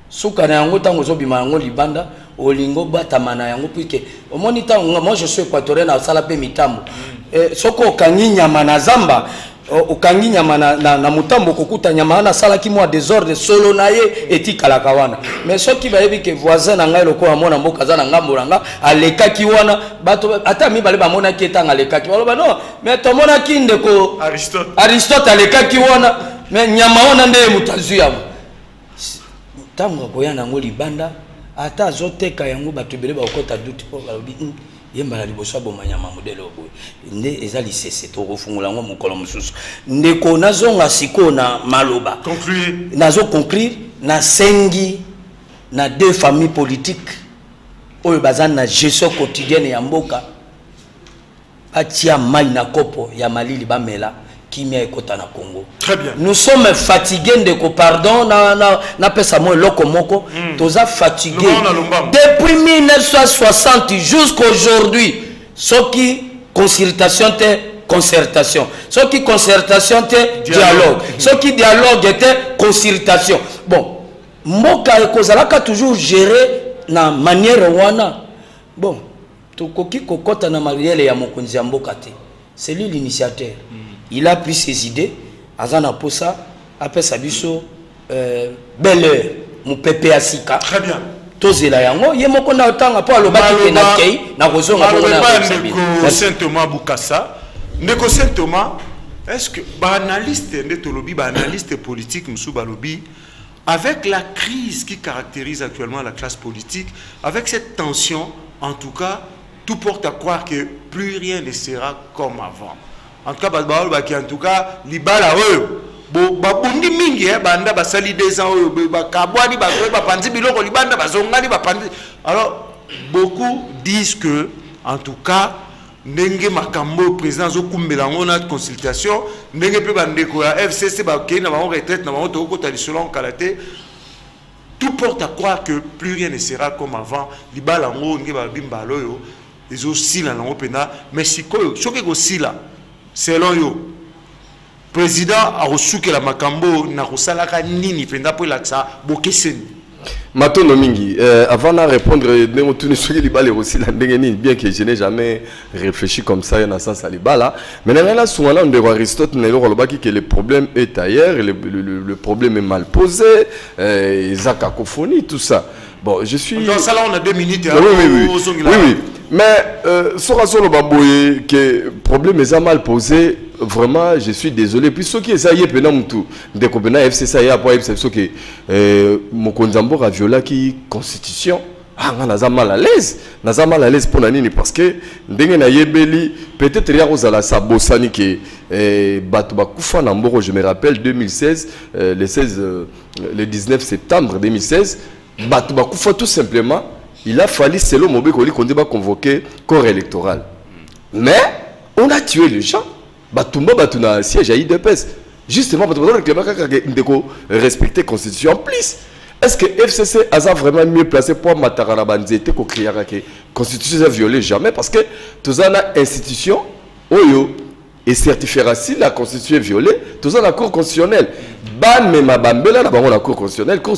suka na yango ntango ozobima yango libanda olingi obatama na yango puike. Omoni ntango moi je suis équatorien nasala mpe mitambo. Eh, soki okangi nyama na zamba okangi nyama na, na, na motambo okokuta nyama wana asalaki mwa desordre solo na ye etikalaka wana. Mais soki bayebi ke voisin na ngai lokola mwana mboka aza na ngambo na nga alekaki wana. Bato ata mibale bamonaki etanga alekaki. Baloba non mais tomonaki ndeko. Aristote. aristote alekaki wana. Mais nyama wana nde ye moto azwi yango. Ntango akoya nango libanda ata azoteka yango bato ebele bakokɔta dute mpo balobi "Hmm, ye mbala liboso aboma nyama modele oboye. Nde eza lisese tokofungola yango mokolo mosusu. Ndeko nazonga sikoyo na maloba. Nazoconclure nasengi na deux familles politiques oyo baza na gestion quotidienne ya mboka. Batia mai na kopo ya malili bamela kimia ekota na congo. Très bien. nous sommes fatigués ndeko pardon na, na, napesa mo eloko moko. Mm. toza fatigué. Na depuis 1960 jusqu'aujourd'hui soki consultation te concertation soki concertation te dialogue. soki dialogue te consultation. Bon mboka ekozalaka toujours géré na manière wana. Bon tokoki kokɔta na mariele ya mokonzi ya mboka te. C'est lui l'initiateur il a pris ses idées aza na posa apesa biso euh, belle heure mopepe ya sika Très bien. tozela yango ye moko na otanga mpo alobaki mpo na ndeko Merci. Saint Thomas Bukassa. Ndeko Saint Thomas, est-ce que banaliste nde tolobi banaliste politique musu balobi avec la crise qui caractérise actuellement la classe politique, avec cette tension, en tout cas, tout porte à croire que plus rien ne sera comme avant. En tout cas, bato balobaki en tout cas libala oyo. Babundi mingi eh, banda basali deux ans oyo. Bakabwani bapanzi biloko libanda bazongani bapanzi alors beaucoup disent que en tout cas ndenge makambo oyo président azokumbela yango na consultation ndenge mpe bandeko ya fcc bakei na bango retraite na bango tokokota lisolo yango kala te tout porte à croire que plus rien ne sera comme avant. Libala yango ndenge balobi mbala oyo ezosila nango mpenza. Mais sikoyo soki ekosila selon yo président akosukela makambo na kosalaka nini mpenza mpo elakisa bokeseni matondo mingi euh, avant de répondre ndenge otuni soki libala ekosila ndenge nini bien que je n'ai jamais réfléchi comme ça na sens ya libala mais na ngai nasunga na ndeko aristote na eloko alobaki que le problème est ailleurs le, le, le, problème est mal posé euh, eza cacophonie tout ça bon je suis osala on a deux minutes oui, oui, oui. oui, ozongela oui. Mais euh, soki azoloba boye ke problème eza mal posé. Vraiment je suis désolé. Puis soki eza ye mpena motu ndeko mpena fcc aye apo ayebisa biso ke euh, mokonzi ya mboka aviolaki constitution. Ah nga naza mal à l'aise. Naza mal à l'aise mpo na nini parce que peut-être ya kozala sa bosani ke eh, bato bakufa na mboko je me rappelle 2016 euh, le 16 euh, le 19 septembre 2016 bato bakufa tout simplement il a fallu selon Mobeko Konde va convoquer corps électoral. Mais on a tué les gens. Batumba Batuna siège à IDPS. Justement, parce que respecter la constitution. En plus, est-ce que FCC a vraiment mieux placé pour Matarana Banzete qu'on que la constitution violée Jamais. Parce que tous les institutions, Oyo, et certifiera si la constitution est violée tous la cour constitutionnelle. Bamema bambela na bango la cour constitutionnelle. Cour,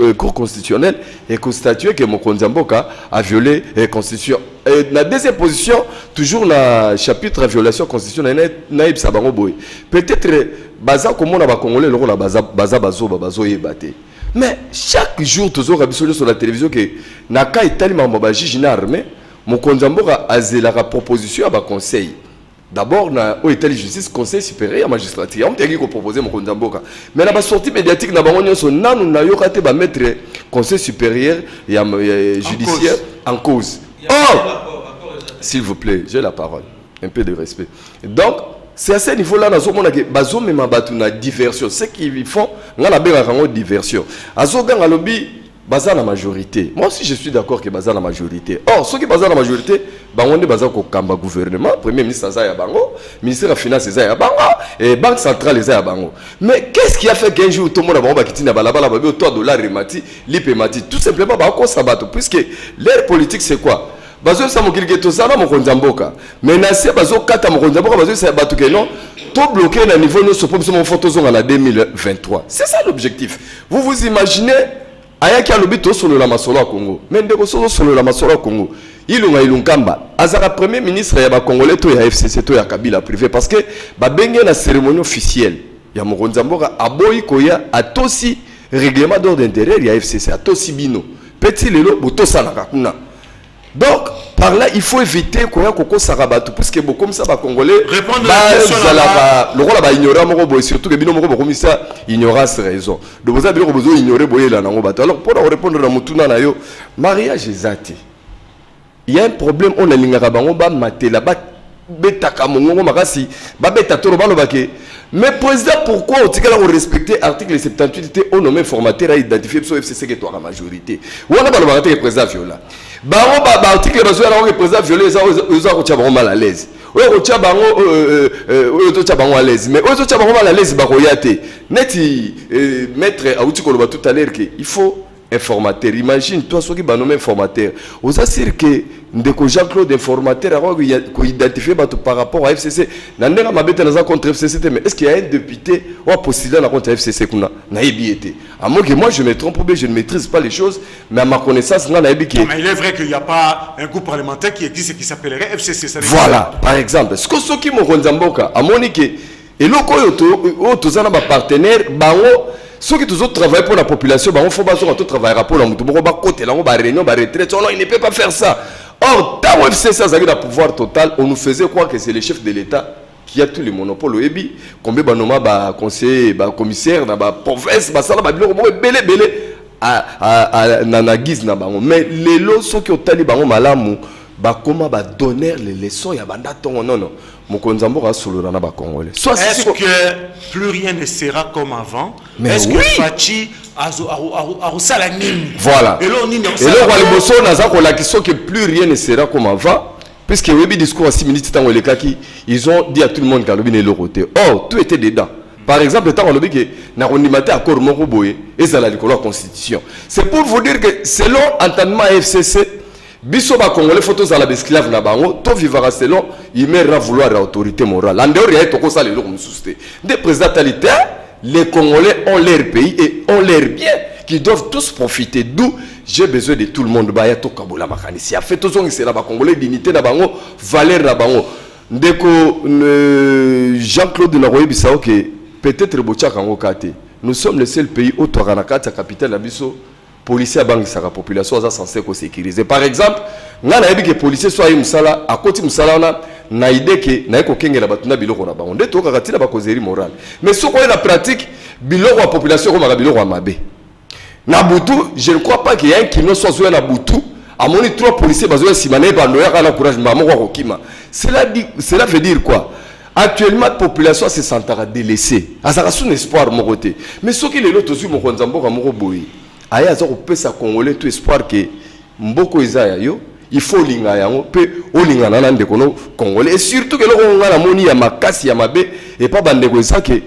euh, constitutionnelle et constatue que mokonzi mboka a violé eh, constitution. Et na deuxième position toujours na chapitre violation constitutionnelle nayebisa bango boye. Peut-être baza komona bakongolais lokola baza baza bazoba bazoyeba te. Mais chaque jour biso nyonso na télévision ke na ka etali makambo ya bajuge na armé mokonzi mboka azelaka proposition ya baconseil d'abord na oyo etali justice conseil supérieur magistrature yango teyaki kopropose mokonzi ya mboka. Mais na basortie médiatique na bango nyonso nanu bamettre conseil supérieur ya judiciaire en cause. or s'il vous plaît j'ai la parole. Un peu de respect. Donc c'est à ce niveau là nazomona ke bazomema bato na diversion. Ce qu'ils font nga nabengaka yango diversion. Azoganga alobi baza na majorité. Moi aussi je suis d'accord que baza na majorité. Or soki baza na majorité bango nde baza kokamba gouvernement premier ministre aza ya bango ministère ya finance eza ya bango et banque centrale eza ya bango. Mais qu'est ce qui a fait qu'un jour tomona bango bakiti na balabala babi otoa dollar emati lipe tout simplement bakosa bato puisque leur politique c'est quoi? Bazoyebisa mokili ke toza na mokonzi ya na se bazokata mokonzi ya mboka bazoyebisa bato ke non tobloke na niveau nyonso mpo biso moko fo na 2023 c'est ça l'objectif. Vous vous imaginez ayaki alobi tosolola masolo ya congo. Mais ndeko so tosolola masolo ya congo. Ilunga ilunkamba. Azalaka premier ministre ya bacongolais to ya fcc to ya kabila privé. Parce que babenge na cérémonie officielle ya mokonzi mboka aboyi koya atosi règlement d'ordre intérieur ya fcc atosi bino. Mpe ti lelo botosanaka kuna donc par là il faut éviter koya kokosaka bato puisque bokomisa bacongolais Répondre à la question bazalaka lokola baignorant moko boye surtout ke bino moko bokomisa ignorance raison. Donc boza biloko bozoignore boyela nango bato. Alors mpona korépondre na motuna na yo mariage eza te il y a un problème on alingaka bango bamatela babetaka mongongo makasi babeta toro balobake. Mais président pourquoi otikala korespecte article 78 te onome formateur aidentifié biso fcc ke twaka majorité. Wana balobaka te ke président viola bango baarticle bazoya nango ke président viola eza oza kotya bango mal à l'aise. Oyo kotya bango oyo totya bango à l'aise. Mais oyo totya bango mal à l'aise bakoya te. Neti euh, maître tout à l'heure ke il faut informateur. Imagine toi soki banome informateur oza sire ke ndeko jean claude informateur akoki koidentifie bato par rapport à fcc na ndenge mabe te naza contre fcc te mais est ce qu'il y a un député oyo apostule na contre fcc kuna? Nayebi ye te. Amoke moi je me trompe ou bien je ne maîtrise pas les choses mais à ma connaissance nga nayebi ke Mais il est vrai qu'il n'y a pas un groupe parlementaire qui existe et qui s'appellerait FCC. ça voilà par exemple. Siko soki mokonzi ya mboka amoni ke eloko oyo to- oyo toza na bapartenaire bango soki tozotravaille mpo na population bango fo bazoka totravaillera mpo na motu moko bakotela yango baréunion baretraite non il ne peut pas faire ça. Or ntango fcc azalaki na pouvoir total on nous faisait croire que c'est le chef de l'état qui a tous les monopoles oyebi combien banoma baconseiller bacommissaire na baprovince basala babiloko moko ebele ebele na guise na bango mais lelo soki otali bango malamu bakoma badonner les leçons ya banda ntongo nono. Mokonzi ya mboka asolola na bacongolais soit Est-ce que plus rien ne sera comme avant? Est-ce oui. que Fachi arosala nini? Voilà. Eloko akosala ya liboso naza kolakisa soki plus rien ne sera comme avant puisque oyebi discours ya 6 minutes ntango elekaki ils ont dit à tout le monde kalobi na eloko te or tout était dedans. Par exemple ntango alobi ke na kondima te accord moko boye ezala likolo ya constitution. C'est pour vous dire que selon entendement fcc biso bacongolais fo tozala baesclave na bango tovivaka selon imer na vouloir ya autorité morale andeor ya ye tokosala eloko mosusu te nde président tali les congolais ont leur pays et ont leur bien qui doivent tous profiter. D'où j'ai besoin de tout le monde. Baya tokabola makanisi. Afe tozongisela bacongolais dignité na bango valeur na bango ndeko jean-claude nakoyebisa oke peut-être botiaka yango ka te nous sommes le seul pays oyo twaka na kati ya capitale na biso policier abangisaka population aza censé kosécuriser. Par exemple ngai nayebi ke policier so aye mosala akoti mosala na ide ke naye kokengela bato na biloko na bango. Nde tokaka ntina bakozeri mais soki na pratique biloko ya population ekomaka biloko ya mabe. Na butu je ne crois pas qu'il y a un kino so azoya na butu amoni trois policiers bazoya nsima na ye bandoyaka na courage mbaa moko akokima cela, veut dire quoi? Actuellement population asesantaka délaissé azalaka sous espoir moko te. Mais soki lelo tozwi mokonzi ya mboka moko boye aye aza kopesa congolais to espoir ke mboka oyo eza ya yo il faut olinga yango mpe olingana na ndeko no congolais. Et surtout ke eloko ngo ngai namoni ya makasi ya mabe epa bandeko eza ke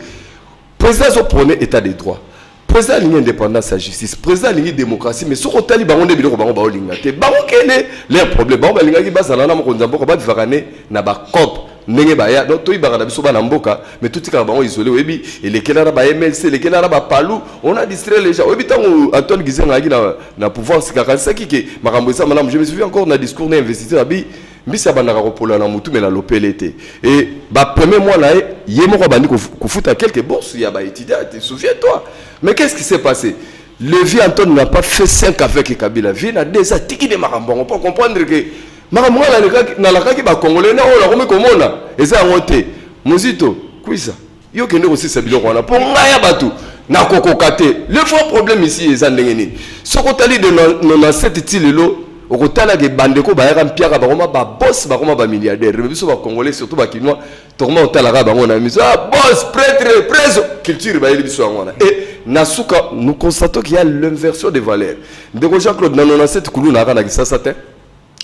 président azoprenait état de droit. Président alingi indépendance ya justice président alingi démocratie mais soki otali bango nde biloko bango baolinga te. Bango kene leur problème bango balingaki bazala na mokonzi ya mboka bavivaka ne na bacop ndenge baya donc toyibaka na biso bana mboka mais totikaka bango isolé oyebi elekela na ba mlc elekela na bapalu on a distrait les gens. Oyebi ntango antoine gizenga ayaki na, na pouvoir sikanisaki ke makambo eza malamu. Je me souviens encore na discours na investiteur abi mbisi abandaka kopola na motu me nalopele te. E bapremier mois na ye ye moko abandi kof- kofuta quelque bourse ya baétudiant te souviens toi mais qu'est ce qui s'est passé? Levi antoine n'a pas fait 5 avec kabila. Vie na deux atiki de makambo yango mpo comprendre ke makambo nga nalekaki- nalakaki bakongole na oyo nakomi komona. Eza yango te. Mozito kwisa. Yo kende kosisa biloko wana. Mpo ngai ya bato nakokoka te. Le vrai problème ici eza ndenge nini? Soki otali de 97 ti lelo okotalaka bandeko bayaka mpiaka bakoma baboss bakoma bamilliardaire biso bacongolais surtout bakinois tokoma kotalaka bango na miso. Ah boss prêtre preso! Culture bayeli biso yango wana. E na suka nous constatons qu'il y a l'inversion des valeurs. Ndeko jean claude na 97 kulu naaka na kisasa te?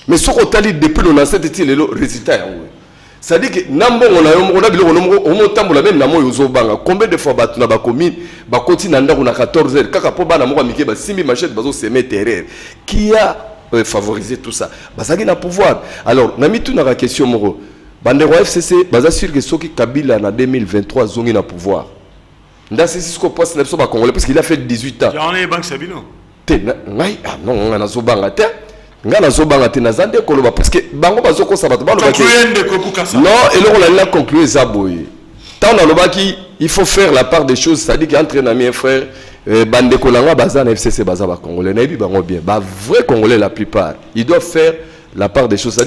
Mais soki otali depuis le 97 ti lelo résultat yango c'est-à-dire que na mbongo na yo moko na biloko no moko omotambola meme na moi ozobanga combien de fois bato na bacommune bakoti na ndako na 14 heures kaka mpo bana moko ya mike basimbi machete bazoseme terreur. Qui a euh, favorisé tout ça? Bazalaki na pouvoir. Alors na mitunaka question moko. Bandeko ya fcc baza sûr que soki kabila na 2023 azongi na pouvoir. Ndasisi siko poste na biso bacongolais parce qu'il a fait 18 ans. Yango ebangisa bino te na- ngai ah, non ngai nazobanga te ngai nazobanga te naza nde koloba parce que bango bazokosa bato conclue non eloko eza boye. Ntango nalobaki il faut faire la part des choses c'est à dire qu'entre un ami et frère euh, bandeko na nga baza na fcc baza bacongolais nayebi bango bien. Bavrai congolais la plupart ils doivent faire la part des choses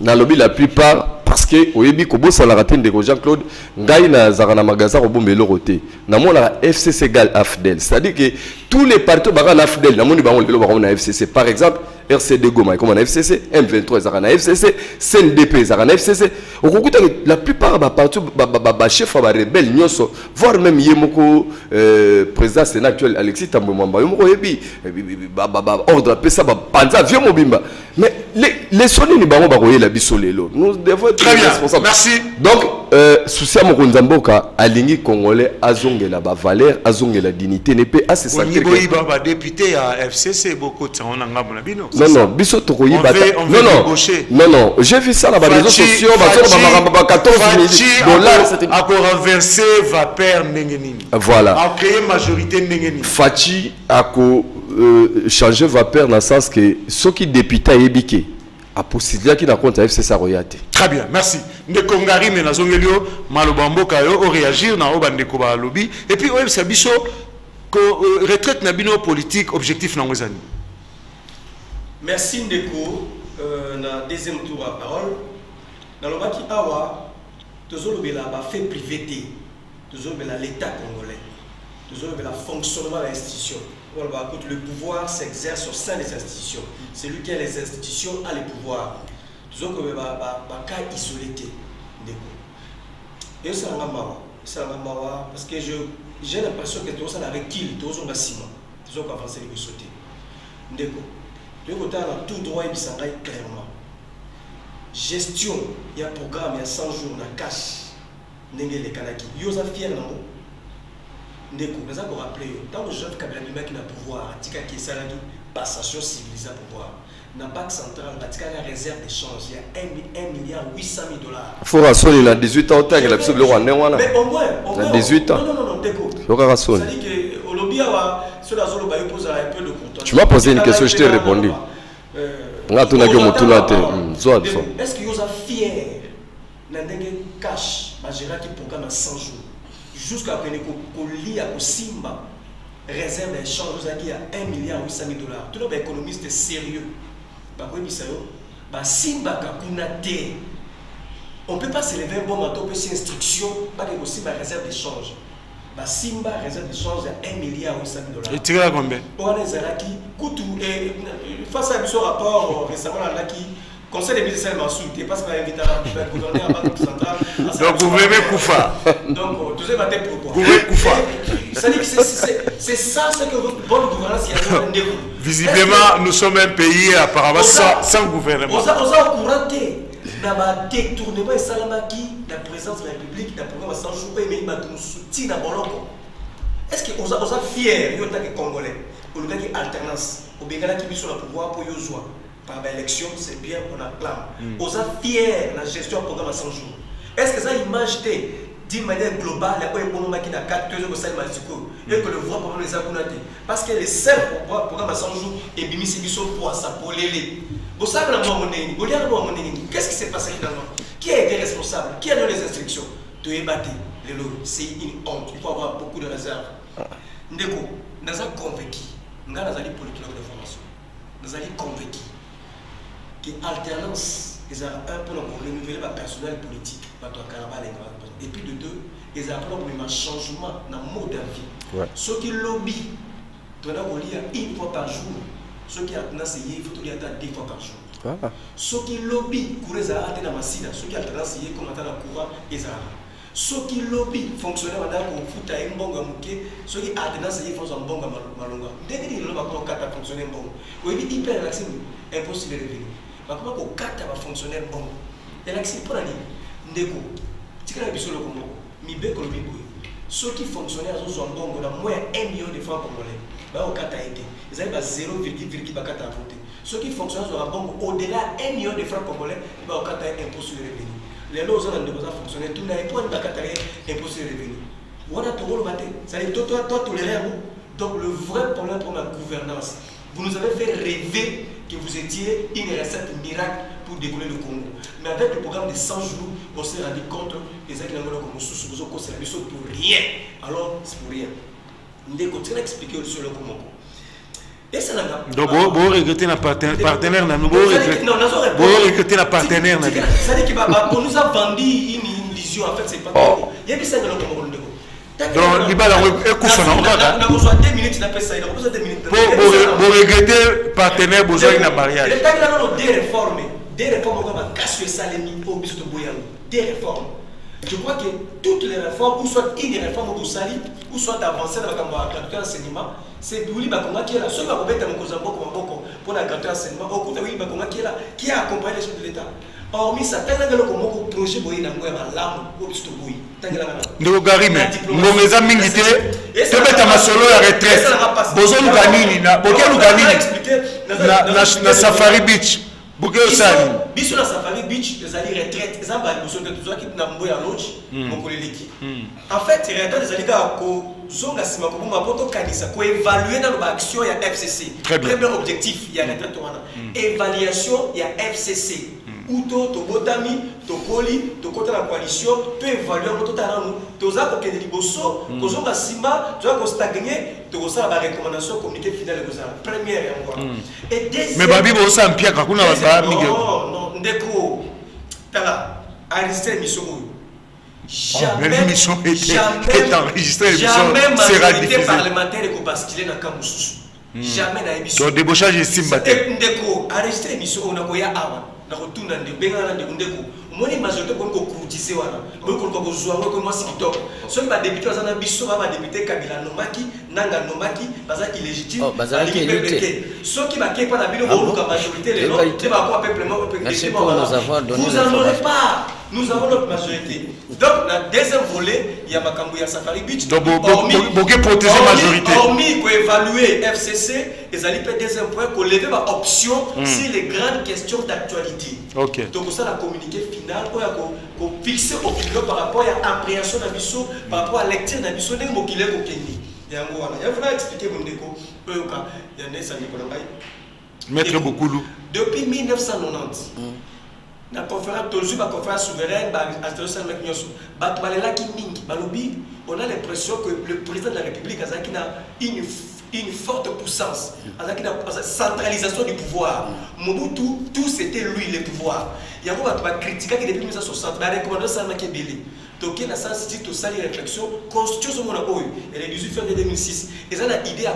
nalobi la plupart parce que oyebi kobosanaka te ndeko jean claude ngai nazalaka na magasin kobomba eloko te namonaka fcc égal afdel. C'est à dire que tous les partis oyo baka na afdel namoni bango lelo bakoma na fcc par exemple rcd goma ekoma na fcc m23 ezalaka na fcc cndp ezalaka na fcc la plupart baparti bachef ya barebele nyonso voire même ye moko euh, président sénat actuel alexis tambo mwamba yo moko oyebi eh, ordre apesa bapanza vieux mobimba. Mais leso nini bango bakoyela biso lelo. Nous devons être responsables. Merci. donc euh, susi ya mokonzi ya mboka alingi congolais azongela dignité ne mpe badepute ya fcc bino. Biso j'ai vu ça na bareseaux sociaux bazoloba makambo ba 14 dollars c'était- akorenverse vapeur ndenge nini. Voilà. Majorité ndenge nini. Faci ako euh, changer vapeur na sens que soki député ayebi ke aposiliaki na compte ya fcc akoya te très bien merci ndeko ngarime nazongeli yo maloba mboka yo oréagir na oyo bandeko balobi et puis oyebisa biso ko euh, retraite na bino politique objectif nango eza merci ndeko euh, na deuxième tour ya parole. Nalobaki awa tozolobela bafait privé te tozolobela l'état congolais tozolobela fonctionnement ya institution Voilà, écoute, le pouvoir s'exerce au sein des institutions. Celui qui a les institutions a les pouvoirs tozokobela baka isolé te ndeko. Mawa mawa parce que j'ai l'impression que tozosala recul tozonga nsima tozokoavanse liboso te. Ndeko toyei kotala na tout droit oyebisa ngai clairement. Gestion ya programme ya 100 jours na cash ndenge elekanaki. Yo oza fier nango ndeko naza korappele yo ntango joseph kabila abimaki na pouvoir atikaki esalaki passation pouvoir na banque centrale batikaki réserve d'échange ya 1 milliard 800 000 dollars fora soni na 18 ans otangela biso biloko ya ndenge wana Mais au moins, au Na moins, 18 ans. Non, non, non, non, déco. yokaka soni C'est-à-dire que Olobi Awa, sur la zone, il pose un peu de contentieux. Tu m'as posé une question, je t'ai répondu. Mm. Est-ce que vous êtes fier cash bagéra qui programme à 100 jours jusqu'à ce que lia kosimba réserve d'échange ya 1 milliard 800 000 dollars tolo baéconomiste sérieux bakoyebisa yo basimbaka kuna te. On peut pas se lever un bon matin opesi instruction bake kosimba réserve d'échange basimba réserve d'échange ya 1 milliard 800 000 dollars. Etikala combien? Wana ezalaki kutu eh, face à biso rapport récemment nalandaki conseil des ministres masumu te parce bainvitaka gouverneur ya banque centrale. Donc biso vous venez rapport. kufa donc tozoyeba te pourquoi Gouverneur Koufa. C'est-à-dire que c'est- c'est ça ce que votre bonne gouvernance ya ndeko visiblement nous sommes un pays apparemment sans, sans gouvernement. Oza oza courant te na badétournement esalamaki na présidence de la république na programme ya 100 jours oyo emeli bato mosusu ntina boloko est ce que oza fier yo otaki congolais alternance obenganaki biso na pouvoir mpo yozwa par l'élection, c'est bien, on acclame. Mm. On est fier la gestion du programme à 100 jours. Est-ce que ça image d'une manière globale, il y a un qui n'a 4 heures de salle et que le voit pour les abonnés Parce que les seuls programme à 100 jours, et Bimi Sibiso pour ça, pour les Vous savez, qu'est-ce qui s'est passé finalement? Qui a été responsable? Qui a donné les instructions? De ébattre C'est une honte. Il faut avoir beaucoup de réserve. Ndeko, nous sommes convaincus. Nous sommes politique de formation. Nous sommes convaincus que l'alternance est un peu pour renouveler le personnel politique. Et puis de deux, ils apportent un changement dans le mode de vie. Ceux qui lobby, tu dois lire une fois par jour. Ceux qui ont tendance il faut lire deux fois par jour. Ah. Comment dans le courant, ils arrêtent. soki lobi fonctionnaire badala kofuta ye mbongo ya moke soki atenance ye fonso ya mbongo ya malonga ndenge nini lelo bakoma kokata fonctionnaire mbongo oyebi hyper relaxi impost de revenu bakoma kokata bafonctionnaire mbongo relaxi mpo na nini? Ndeko tikala biso eloko moko. Mibeko lobi boye. Soki fonctionnaire azozwa mbongo na moins ya 1 million de franc congolais bakokata ye te. Ezali ba 0 virgule bakata yango te. Soki fonctionnaire azwaka mbongo au delà ya 1 million de franc congolais bakokata ye impôt sur le revenu. Lelo oza na ndeko oza fonctionnaire tuna ye mpo ani bakata ye impôt sur revenu. Wana tokoloba te. Cestadire totolere yango. Donc le vrai problème pour ma gouvernance vous nous avez fait rêver que vous étiez une recette miracle pour décoller le Congo. Mais avec le programme de 100 jours, on s'est rendu compte que les gens comme sous sous pour rien. Alors, c'est pour rien. Nous continuons à expliquer sur le Congo. donc vous regrettez na partenaire na vous regrettez na partenaire na c'est-à-dire qu'on nous a vendu une illusion en fait c'est pas oh. il y a des ça dans le Congo donc libala ekufa nango kaka boregrete partenaire bozwaki na mariage. Des réformes oyo makasi esalemi mpo biso toboya yango des réformes. Je crois que toutes les réformes ou soit une réforme bosali ou soit avancé na makambo ya gratuité enseignement c'est wili bakongaki ela soki bakobeta mokonzi ya mboka maboko mpona gratuité enseignement okuta wili bakongaki ela qui a accompagné les chefs de l'état hormis ça tangelanga eloko moko projet boye nango ya malamu oyo biso toboyi. Tangelanga ndeko garime ngongo eza mingi te. Tobeta masolo ya retraite. Bozoluka nini bokoluka nini? na safari beach. Biso na safari beach ezali retraite. Eza mbala liboso te tozwaki na mbo ya loge hmm. mokolo eleki hmm. en fait retraite ezali kaka kozonga nsima kobonga mpo tokanisa koévalue nano baaction ya fcc premier objectif ya retraite wana. Hmm. évaluation ya fcc uto tobotami tokoli tokota na coalition to évalue yango totala nanu toza kokende liboso kozonga nsima toza kostagne tokosala barecommandation communiqué finale ekozala première yango wana mais babi bosala mpiaka kuna basala mingi ndeko tala enregistre émission oyo jamais parlementaire ekobascule na ka mosusu jamais nayebi so débauchage esimba te ndeko enregistre émission oyo nakoya awa na ndeko ndeko omoni majorité komi kokurutise wana. Boyi koluka kozwa yango ekomi mwasi kitoko. Soki badepute baza na biso baa badepute kabila nomaki nanga nomaki baza illégitime soki mpa na bino boluka majorité lelo te bakoa peuple moko vous en aurez pas nous avons notre majorité. Donc na deuxième volet ya makambo ya safari beach. Boke protéger majorité. hormis koévaluer fcc ezali mpe deuxième point kolever baoption sur les grandes questions d'actualité. Tokosala communiqué final oyo ya kofixe opinion par rapport ya appréhension na biso par rapport ya lecture na biso ndenge mokili ekokendi yango wana ya vona expliquer mondeko oyoka ya ndesandeko na ngai maître bokulu depuis 1990 na conférence tozwi baconférence souveraine on a l'impression que le président de la république azalaki na une une forte puissance azalaki na centralisation du pouvoir. Mobutu tout c'était lui le pouvoir. Yango bato depuis 1960 barecommandation esalamaki ebele toke na sens réflexion constitution ozomona oyo. Ele 18 février 2006 eza na idée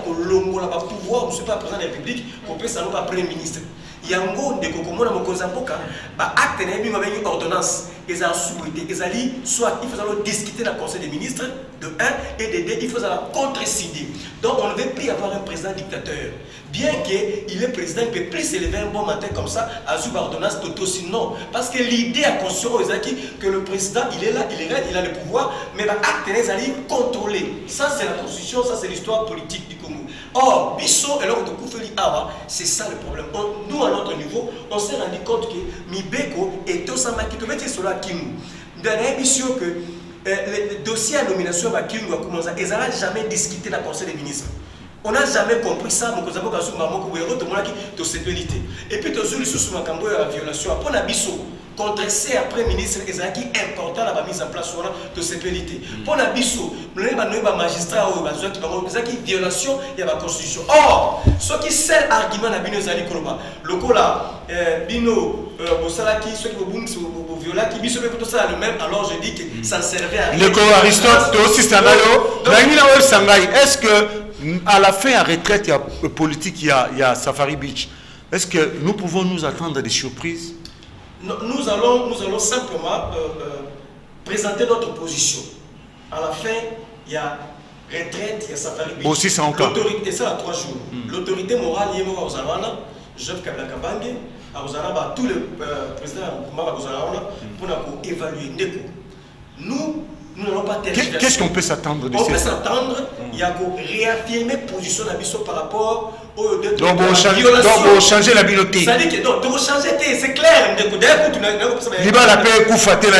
président de la république premier ministre yango ndeko komona mokonzi ya mboka. Baacte na ye bingo babengi ordonnance. Ezala souhaité ezali soit il faut azala discuter na conseil des ministres de 1 et de 2 il faut azala contresigner donc on ne veut plus avoir un président dictateur. Bien qu'il est président il peut plus s'élever un bon matin comme ça azwi baordonnance toto sinon. Parce que l'idée ya constitution oyo ezalaki que le président il est là il est là il a le pouvoir mais baacte na ezali contrôlé. Ça c'est la constitution ça c'est l'histoire politique du Or, biso, alors de Koufeli Awa, c'est ça le problème. Nous, à notre niveau, on s'est rendu compte que Mibeko et Tosama Kitobeti Sola Kingu, dans l'émission que euh, le, le dossier à nomination à Kingu a commencé, ils n'ont jamais discuté dans le Conseil des ministres. On n'a jamais compris ça, mais nous avons dit que c'est Et puis, tu as vu sous ma la violation. Après, on a biso contre ces après ministre ezalaki important na bamise en place wana tosepeli mpo na biso molenge banoyi bamagistrat oyo bazwaki bango ezalaki violation ya baconstitution or soki seul argument na bino ezali koloba lokola eh, bino euh, bosalaki soki bobungisi boviolaki biso mpe tosala le même alors je dis que ça ne servait à rien. Ndeko aristote tosisanga yo Donc- nalingi na oyebisa ngai est ce que mm, à la fin ya retraite ya euh, politique ya, ya safari beach est ce que nous pouvons nous attendre des surprises? Nous allons, nous allons simplement euh, euh, présenter notre position. À la fin, il y a retraite, il y a safari. Aussi, c'est encore. L'autorité, ça, à trois jours. L'autorité morale, il y a moi, Ozalwana, Jeff Kabila Kabange, à Ozalaba, tous les euh, présidents de Ozalwana, pour évaluer. Ndeko. Nous, nous n'allons pas qu'est-ce qu'on peut s'attendre de On peut s'attendre, il y a qu'à réaffirmer position d'Abisso par rapport au de- donc de la bochanger violation. donc bochanger la binoté C'est-à-dire que non, de changer, c'est clair. Ndeko. D'ailleurs, tu n'as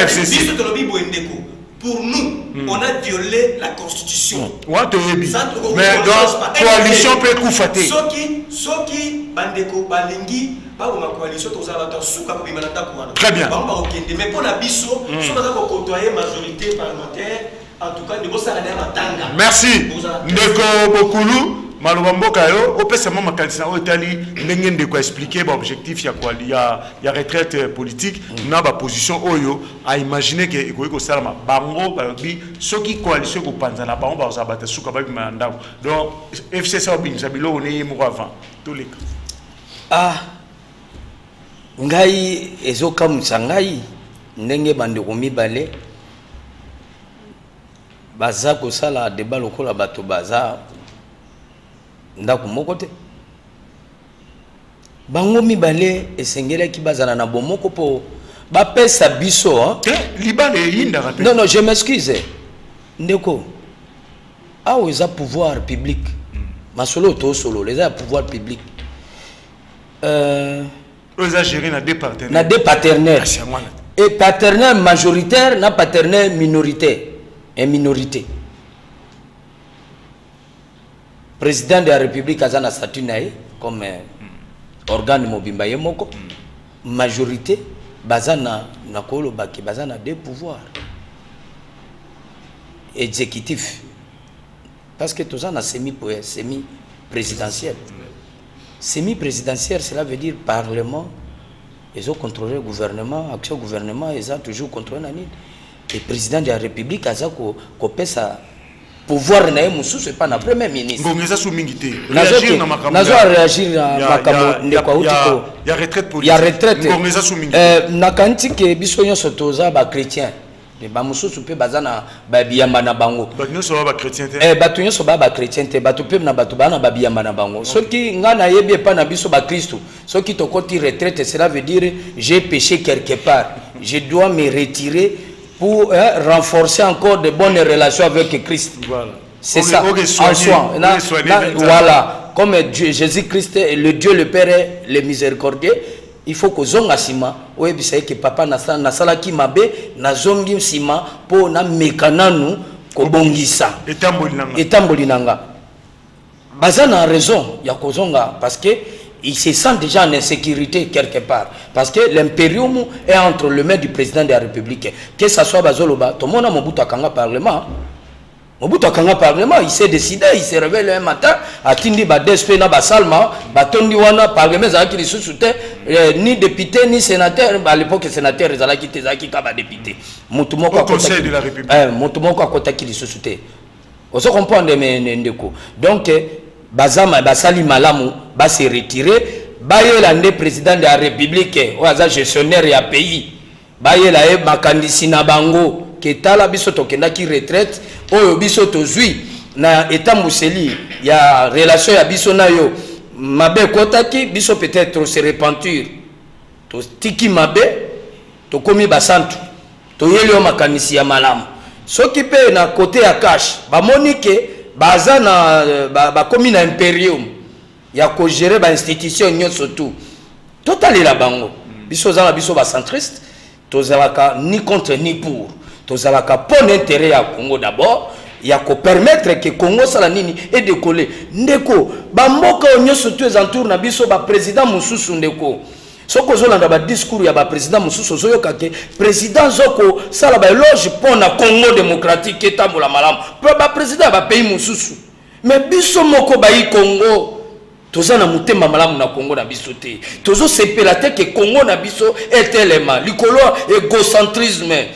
fcc Biso boye ndeko. Pour nous, on a violé la constitution. wana toyebi Ça, on- on mais donc coalition Eh, mpe ekufa te soki soki bandeko balingi baboma coalition tozala bato suka kobima na ndako wana Très bien. bango bakokende mais mpo na biso so baza kokotoye majorité parlementaire en tout cas ndekosala na ya matanga merci. Ndeko bokulu maloba mboka yo opesa mwa makanisi na oyo etali ndenge ndeko aexplike baobjectif ya, ya, ya retraite politique na baposition oyo aimagine ke ekoki kosalama. Bango balobi soki coalition ekopanzana bango bazala bato suka babima na ndako. Donc fcc abimisa biloko ne ye moko avant. Toleka. Ah ngai ezokamwisa ngai ndenge bandeko mibale baza kosala deba lokola bato baza ndako moko te. Bango mibale esengelaki bazala na bomoko mpo bapesa biso hein? libala eyindaka non non je m'excuse. Ndeko awa eza pouvoir public. Masolo tosolola eza ya pouvoir public. Euh, eza géré na deux na partenaires. Deux wana te. et partenaire majoritaire na partenaire minoritaire et minorité président de la république aza comme euh, organe mobimba majorité baza na na kolobaki baza na deux pouvoirs. Exécutif. Parce que toza na semi semi présidentiel semi présidentiel cela veut dire parlement ezocontrôle le gouvernement action gouvernement eza toujours contrôle na nini et président de la république aza ko- kopesa pouvoir na ye mosusu epa na premier ministre. Ngongo eza so mingi te. Nazo réagir na makambo ndeko auti ya- retraite Eh, nakanisi ke biso nyonso toza bachrétien bamosusu mpe baza na babiyamba na bango. Bato nyonso Eh, baa bachrétien te. Bato mpe na bato baa na babiyamba na bango. Soki ngai nayebi epai na biso soki tokoti retraite cela veut dire j'ai péché quelque part. Je dois me retirer pour hein, renforcer encore de bonnes relations avec christ. Voilà. C'est ça ok, en soigner, soi. Na- soigner, na- voilà. Comme jésus-christ est le dieu le père est le miséricordieux il faut kozonga nsima oyebisa eke papa nasa- nasalaki mabe nazongi nsima mpo nameka nanu kobongisa. Etamboli nanga. Baza na raison ya kozonga parce que il se sent déjà en insécurité quelque part. Parce que l'impérium est entre le main du président de la république. Que ça soit bazoloba tomona mobutu akanga parlement. Mobutu akanga parlement il s'est décidé il se réveille un matin atindi badesp na basalma batondi wana parlement ezalaki lisusu te eh, ni député ni sénateur. À l'époque sénateur ezalaki te ezalaki ka badéputé motu moko Au Conseil de la République. Eh, moto moko akotaki lisusu te ozo comprendre me ne- ndeko. Donc eh, baza ma- basali malamu base retire. Bayela nde président de la république oyo gestionnaire ya pays. Bayela ye makanisi na bango ke tala biso tokendaki retraite oyo biso tozwi na etambuseli ya relation ya biso na yo. Mabe ekotaki biso peut-être se repentir. Totiki mabe tokomi basantu. Toyeli yo makanisi ya malamu. Soki na kote ya kashe bamoni ke baza na euh, ba- bakomi na imperium ya kogere bainstitution nyonso tu. Totalela bango. Biso oza na biso bacentriste tozalaka ni contre ni pour. Tozalaka mpo na intérêt ya congo d'abord ya kopermettre ke congo osala nini edekole ndeko bamboka oyo nyonso tu ezantour na biso baprésident mosusu ndeko soki ozolanda badiscours ya baprésident mosusu ozoyoka ke président azokosala baeloge mpo na congo démocratique etambola malamu. Mpe baprésident ya bapays mosusu. Me biso moko bayi congo toza na motema malamu na congo na biso te. Tozosepela te ke congo na biso etelema likolo ya égocentrisme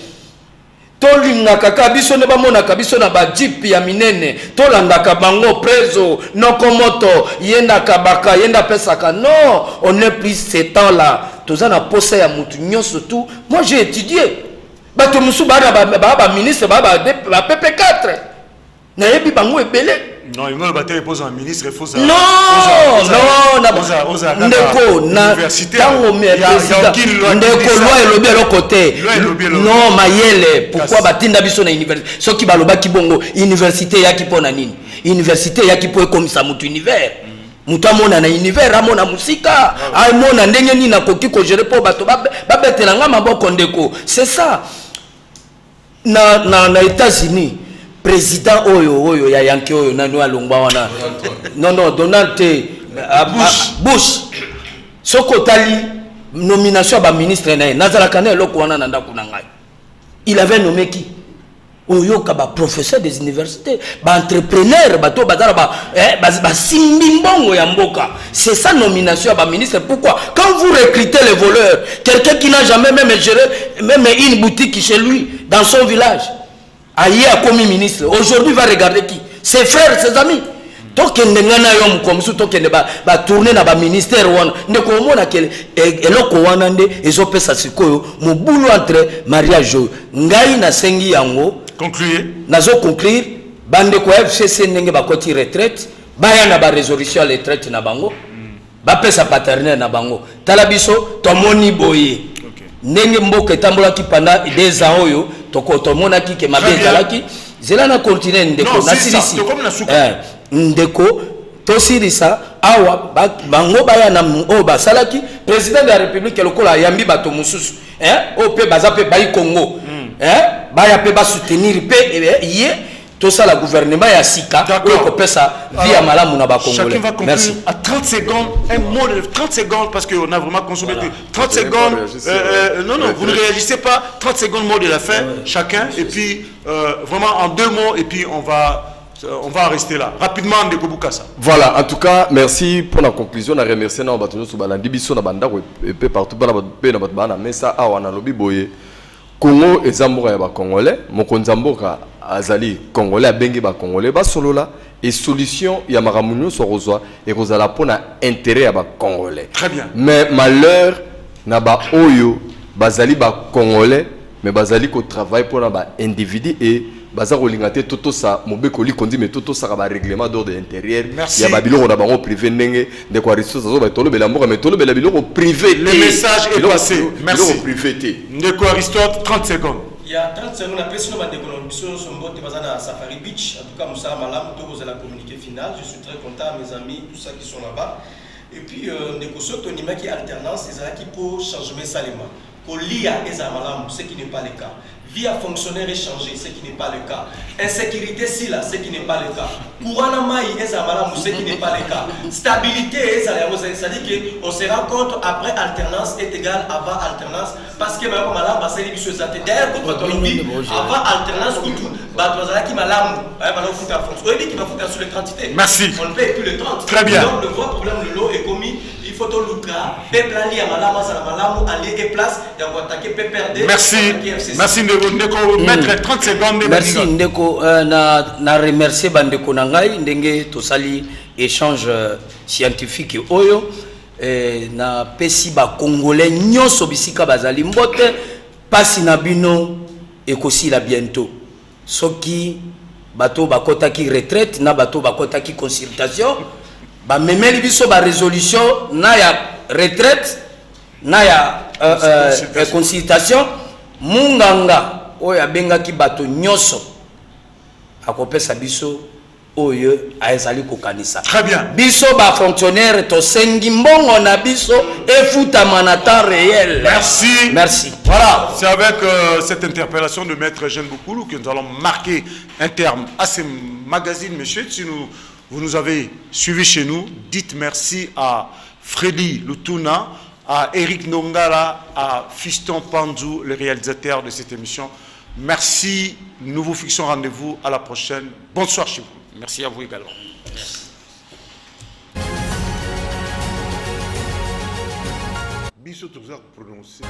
tolingaka kaka biso nde bamonaka biso na bajipe ya minene tolandaka bango prezo noko moto yendaka baka yenda apesaka non on est plus ce temps là. Toza na posa ya motu nyonso tu. Moi j'ai étudié. Bato mosusu baa baministre baa bapp 4 nayebi bango ebele Non, battu pour un ministre, il faut ça. non non na- ndeko na ntango ndeko loi elobi eloko te non mayele pourquoi Kasi. batinda biso na université? Soki balobaki bongo université eyaki mpo na nini? Université eyaki mpo ekomisa motu univers. Moto amona na univers amona mosika. Amona ndenge nini akoki kogere mpo bato? Babe- babetelanga maboko ndeko. C'est ça. Na, na, na états-unis président oyo oyo ya yanke oyo oyo alongwa wana? Non non donald te ah, Bush. ah, bush. Soki otali nomination ya baministre na ye nazalaka na eloko wana na ndako na ngai. Il avait nommé qui? Oyoka baprofesseur des universités baentrepreneur bato oyo baza na ba- eh, basimbi mbongo ya mboka. C'est ça nomination ya baministre pourquoi? Quand vous recrutez les voleurs quelqu'un qui n'a jamais même géré même une boutique chez lui dans son village aye akomi ministre. Aujourd'hui va regarder qui ses frères ses amis. Tokende ngai na yo moko mosusu tokende ba- batourne na baministère wana ndeko omona ke e- eloko wana nde ezopesa sikoyo mobulu entre mariage oyo. Ngai nasengi yango. Nazoconclure bandeko ya fcc ndenge bakoti retraite baya na barésolution ya retraite na bango. Bapesa paternel na bango. Tala biso tomoni boye. Ndenge mboka etambolaki pendant des ans oyo tomonaki ke mabe ezalaki. Zela na continue ndeko nasilisi. Eh, ndeko tosilisa. Awa ba- bango baya na oyo basalaki. Président de la république lokola ayambi bato mosusu. Eh, oyo mpe baza mpe bayi congo. Eh, baya mpe basoutenir mpe eh, ye tosala gouvernement ya sika D'accord. oyo kopesa vi ya malamu na Chacun va conclure merci à 30 secondes, un mot de 30 secondes, parce qu'on a vraiment consommé tout. 30 Vous allez pas secondes, euh, euh, non, non, vous ne réagissez pas. 30 secondes, mot de la fin, chacun, et puis euh, vraiment en deux mots, et puis on va, on va rester là. Rapidement, Ndeko Boukassa. Voilà, en tout cas, merci pour la conclusion. On a remercié na bandako epe partout bana pe na lobi boye. Congo eza mboka ya bakongolais mokonzi ya mboka azali congolais abengi bakongolais basolola e solution ya makambo nyonso akozwa ekozala mpona intérêt ya mais malheur na baoyo bazali bakongolais mais bazali kotravaille mpona baindividu e baza kolinga te to tosa mobekoli kondi me to tosaka barèglement d'ordre intérieur Merci. ya babiloko na bango privé ndenge ndeko aristote azoba tolobela mboka me tolobela biloko privé Le message est passé. Merci. privé te Ndeko Aristote, 30 secondes. Il y a 30 secondes après, sinon, bandeko na biso nyonso mbote baza na Safari Beach. En tout cas, mosala malamu tokozala communiqué final. Je suis très content, mes amis, tous ceux qui sont là-bas. Et puis, euh, ndeko soki tondimaki alternance ezalaki mpo changement esalema kolia ezala malamu ce qui n'est pas le cas vie à fonctionnaire échangé ce qui n'est pas le cas. Insécurité sila ce qui n'est pas le cas. Courant malamu ce qui n'est pas le cas. Stabilité c'est-à-dire que on se rend compte après alternance est égal avant alternance parce que mayoko malamu basali biso eza te d'ailleurs contre tolobi avant alternance kutu bato bazalaki malamu bazofuta fonction oyebi ki bafuta sur le 30 te Merci. on ne paye plus le 30 Très bien. donc le vrai problème lelo ekomi il faut toluka peuple ali ya malamu azala malamu alie e place ya koatake pprd Merci. Merci Ndeko, Ndeko Maître, 30 secondes. merci Ndeko. euh, na, na remercie bandeko na ngai. Ndenge tosali échange euh, scientifique oyo. Eh, napesi bacongolais nyonso bisika bazali mbote. Mpasi na bino ekosila bientôt. Soki bato bakɔtaki retraite na bato bakɔtaki consultation bamemeli biso barésolution na ya retraite na ya euh, euh, Consultation. consultation munganga oyo abengaki bato nyonso akopesa biso oyo ezali kokanisa Très bien. biso bafonctionnaire tosengi mbongo na biso efutama na temps réel Merci. merci Voilà, c'est avec euh, cette interpellation de Maître Eugène Boukoulou que nous allons marquer un terme à ce magazine. Monsieur, si nous, vous nous avez suivis chez nous, dites merci à Freddy Lutuna, à Eric Nongala, à Fiston Panzou, le réalisateur de cette émission. Merci, nous vous fixons rendez-vous à la prochaine. Bonsoir chez vous. Merci à vous également. biso toza koprononce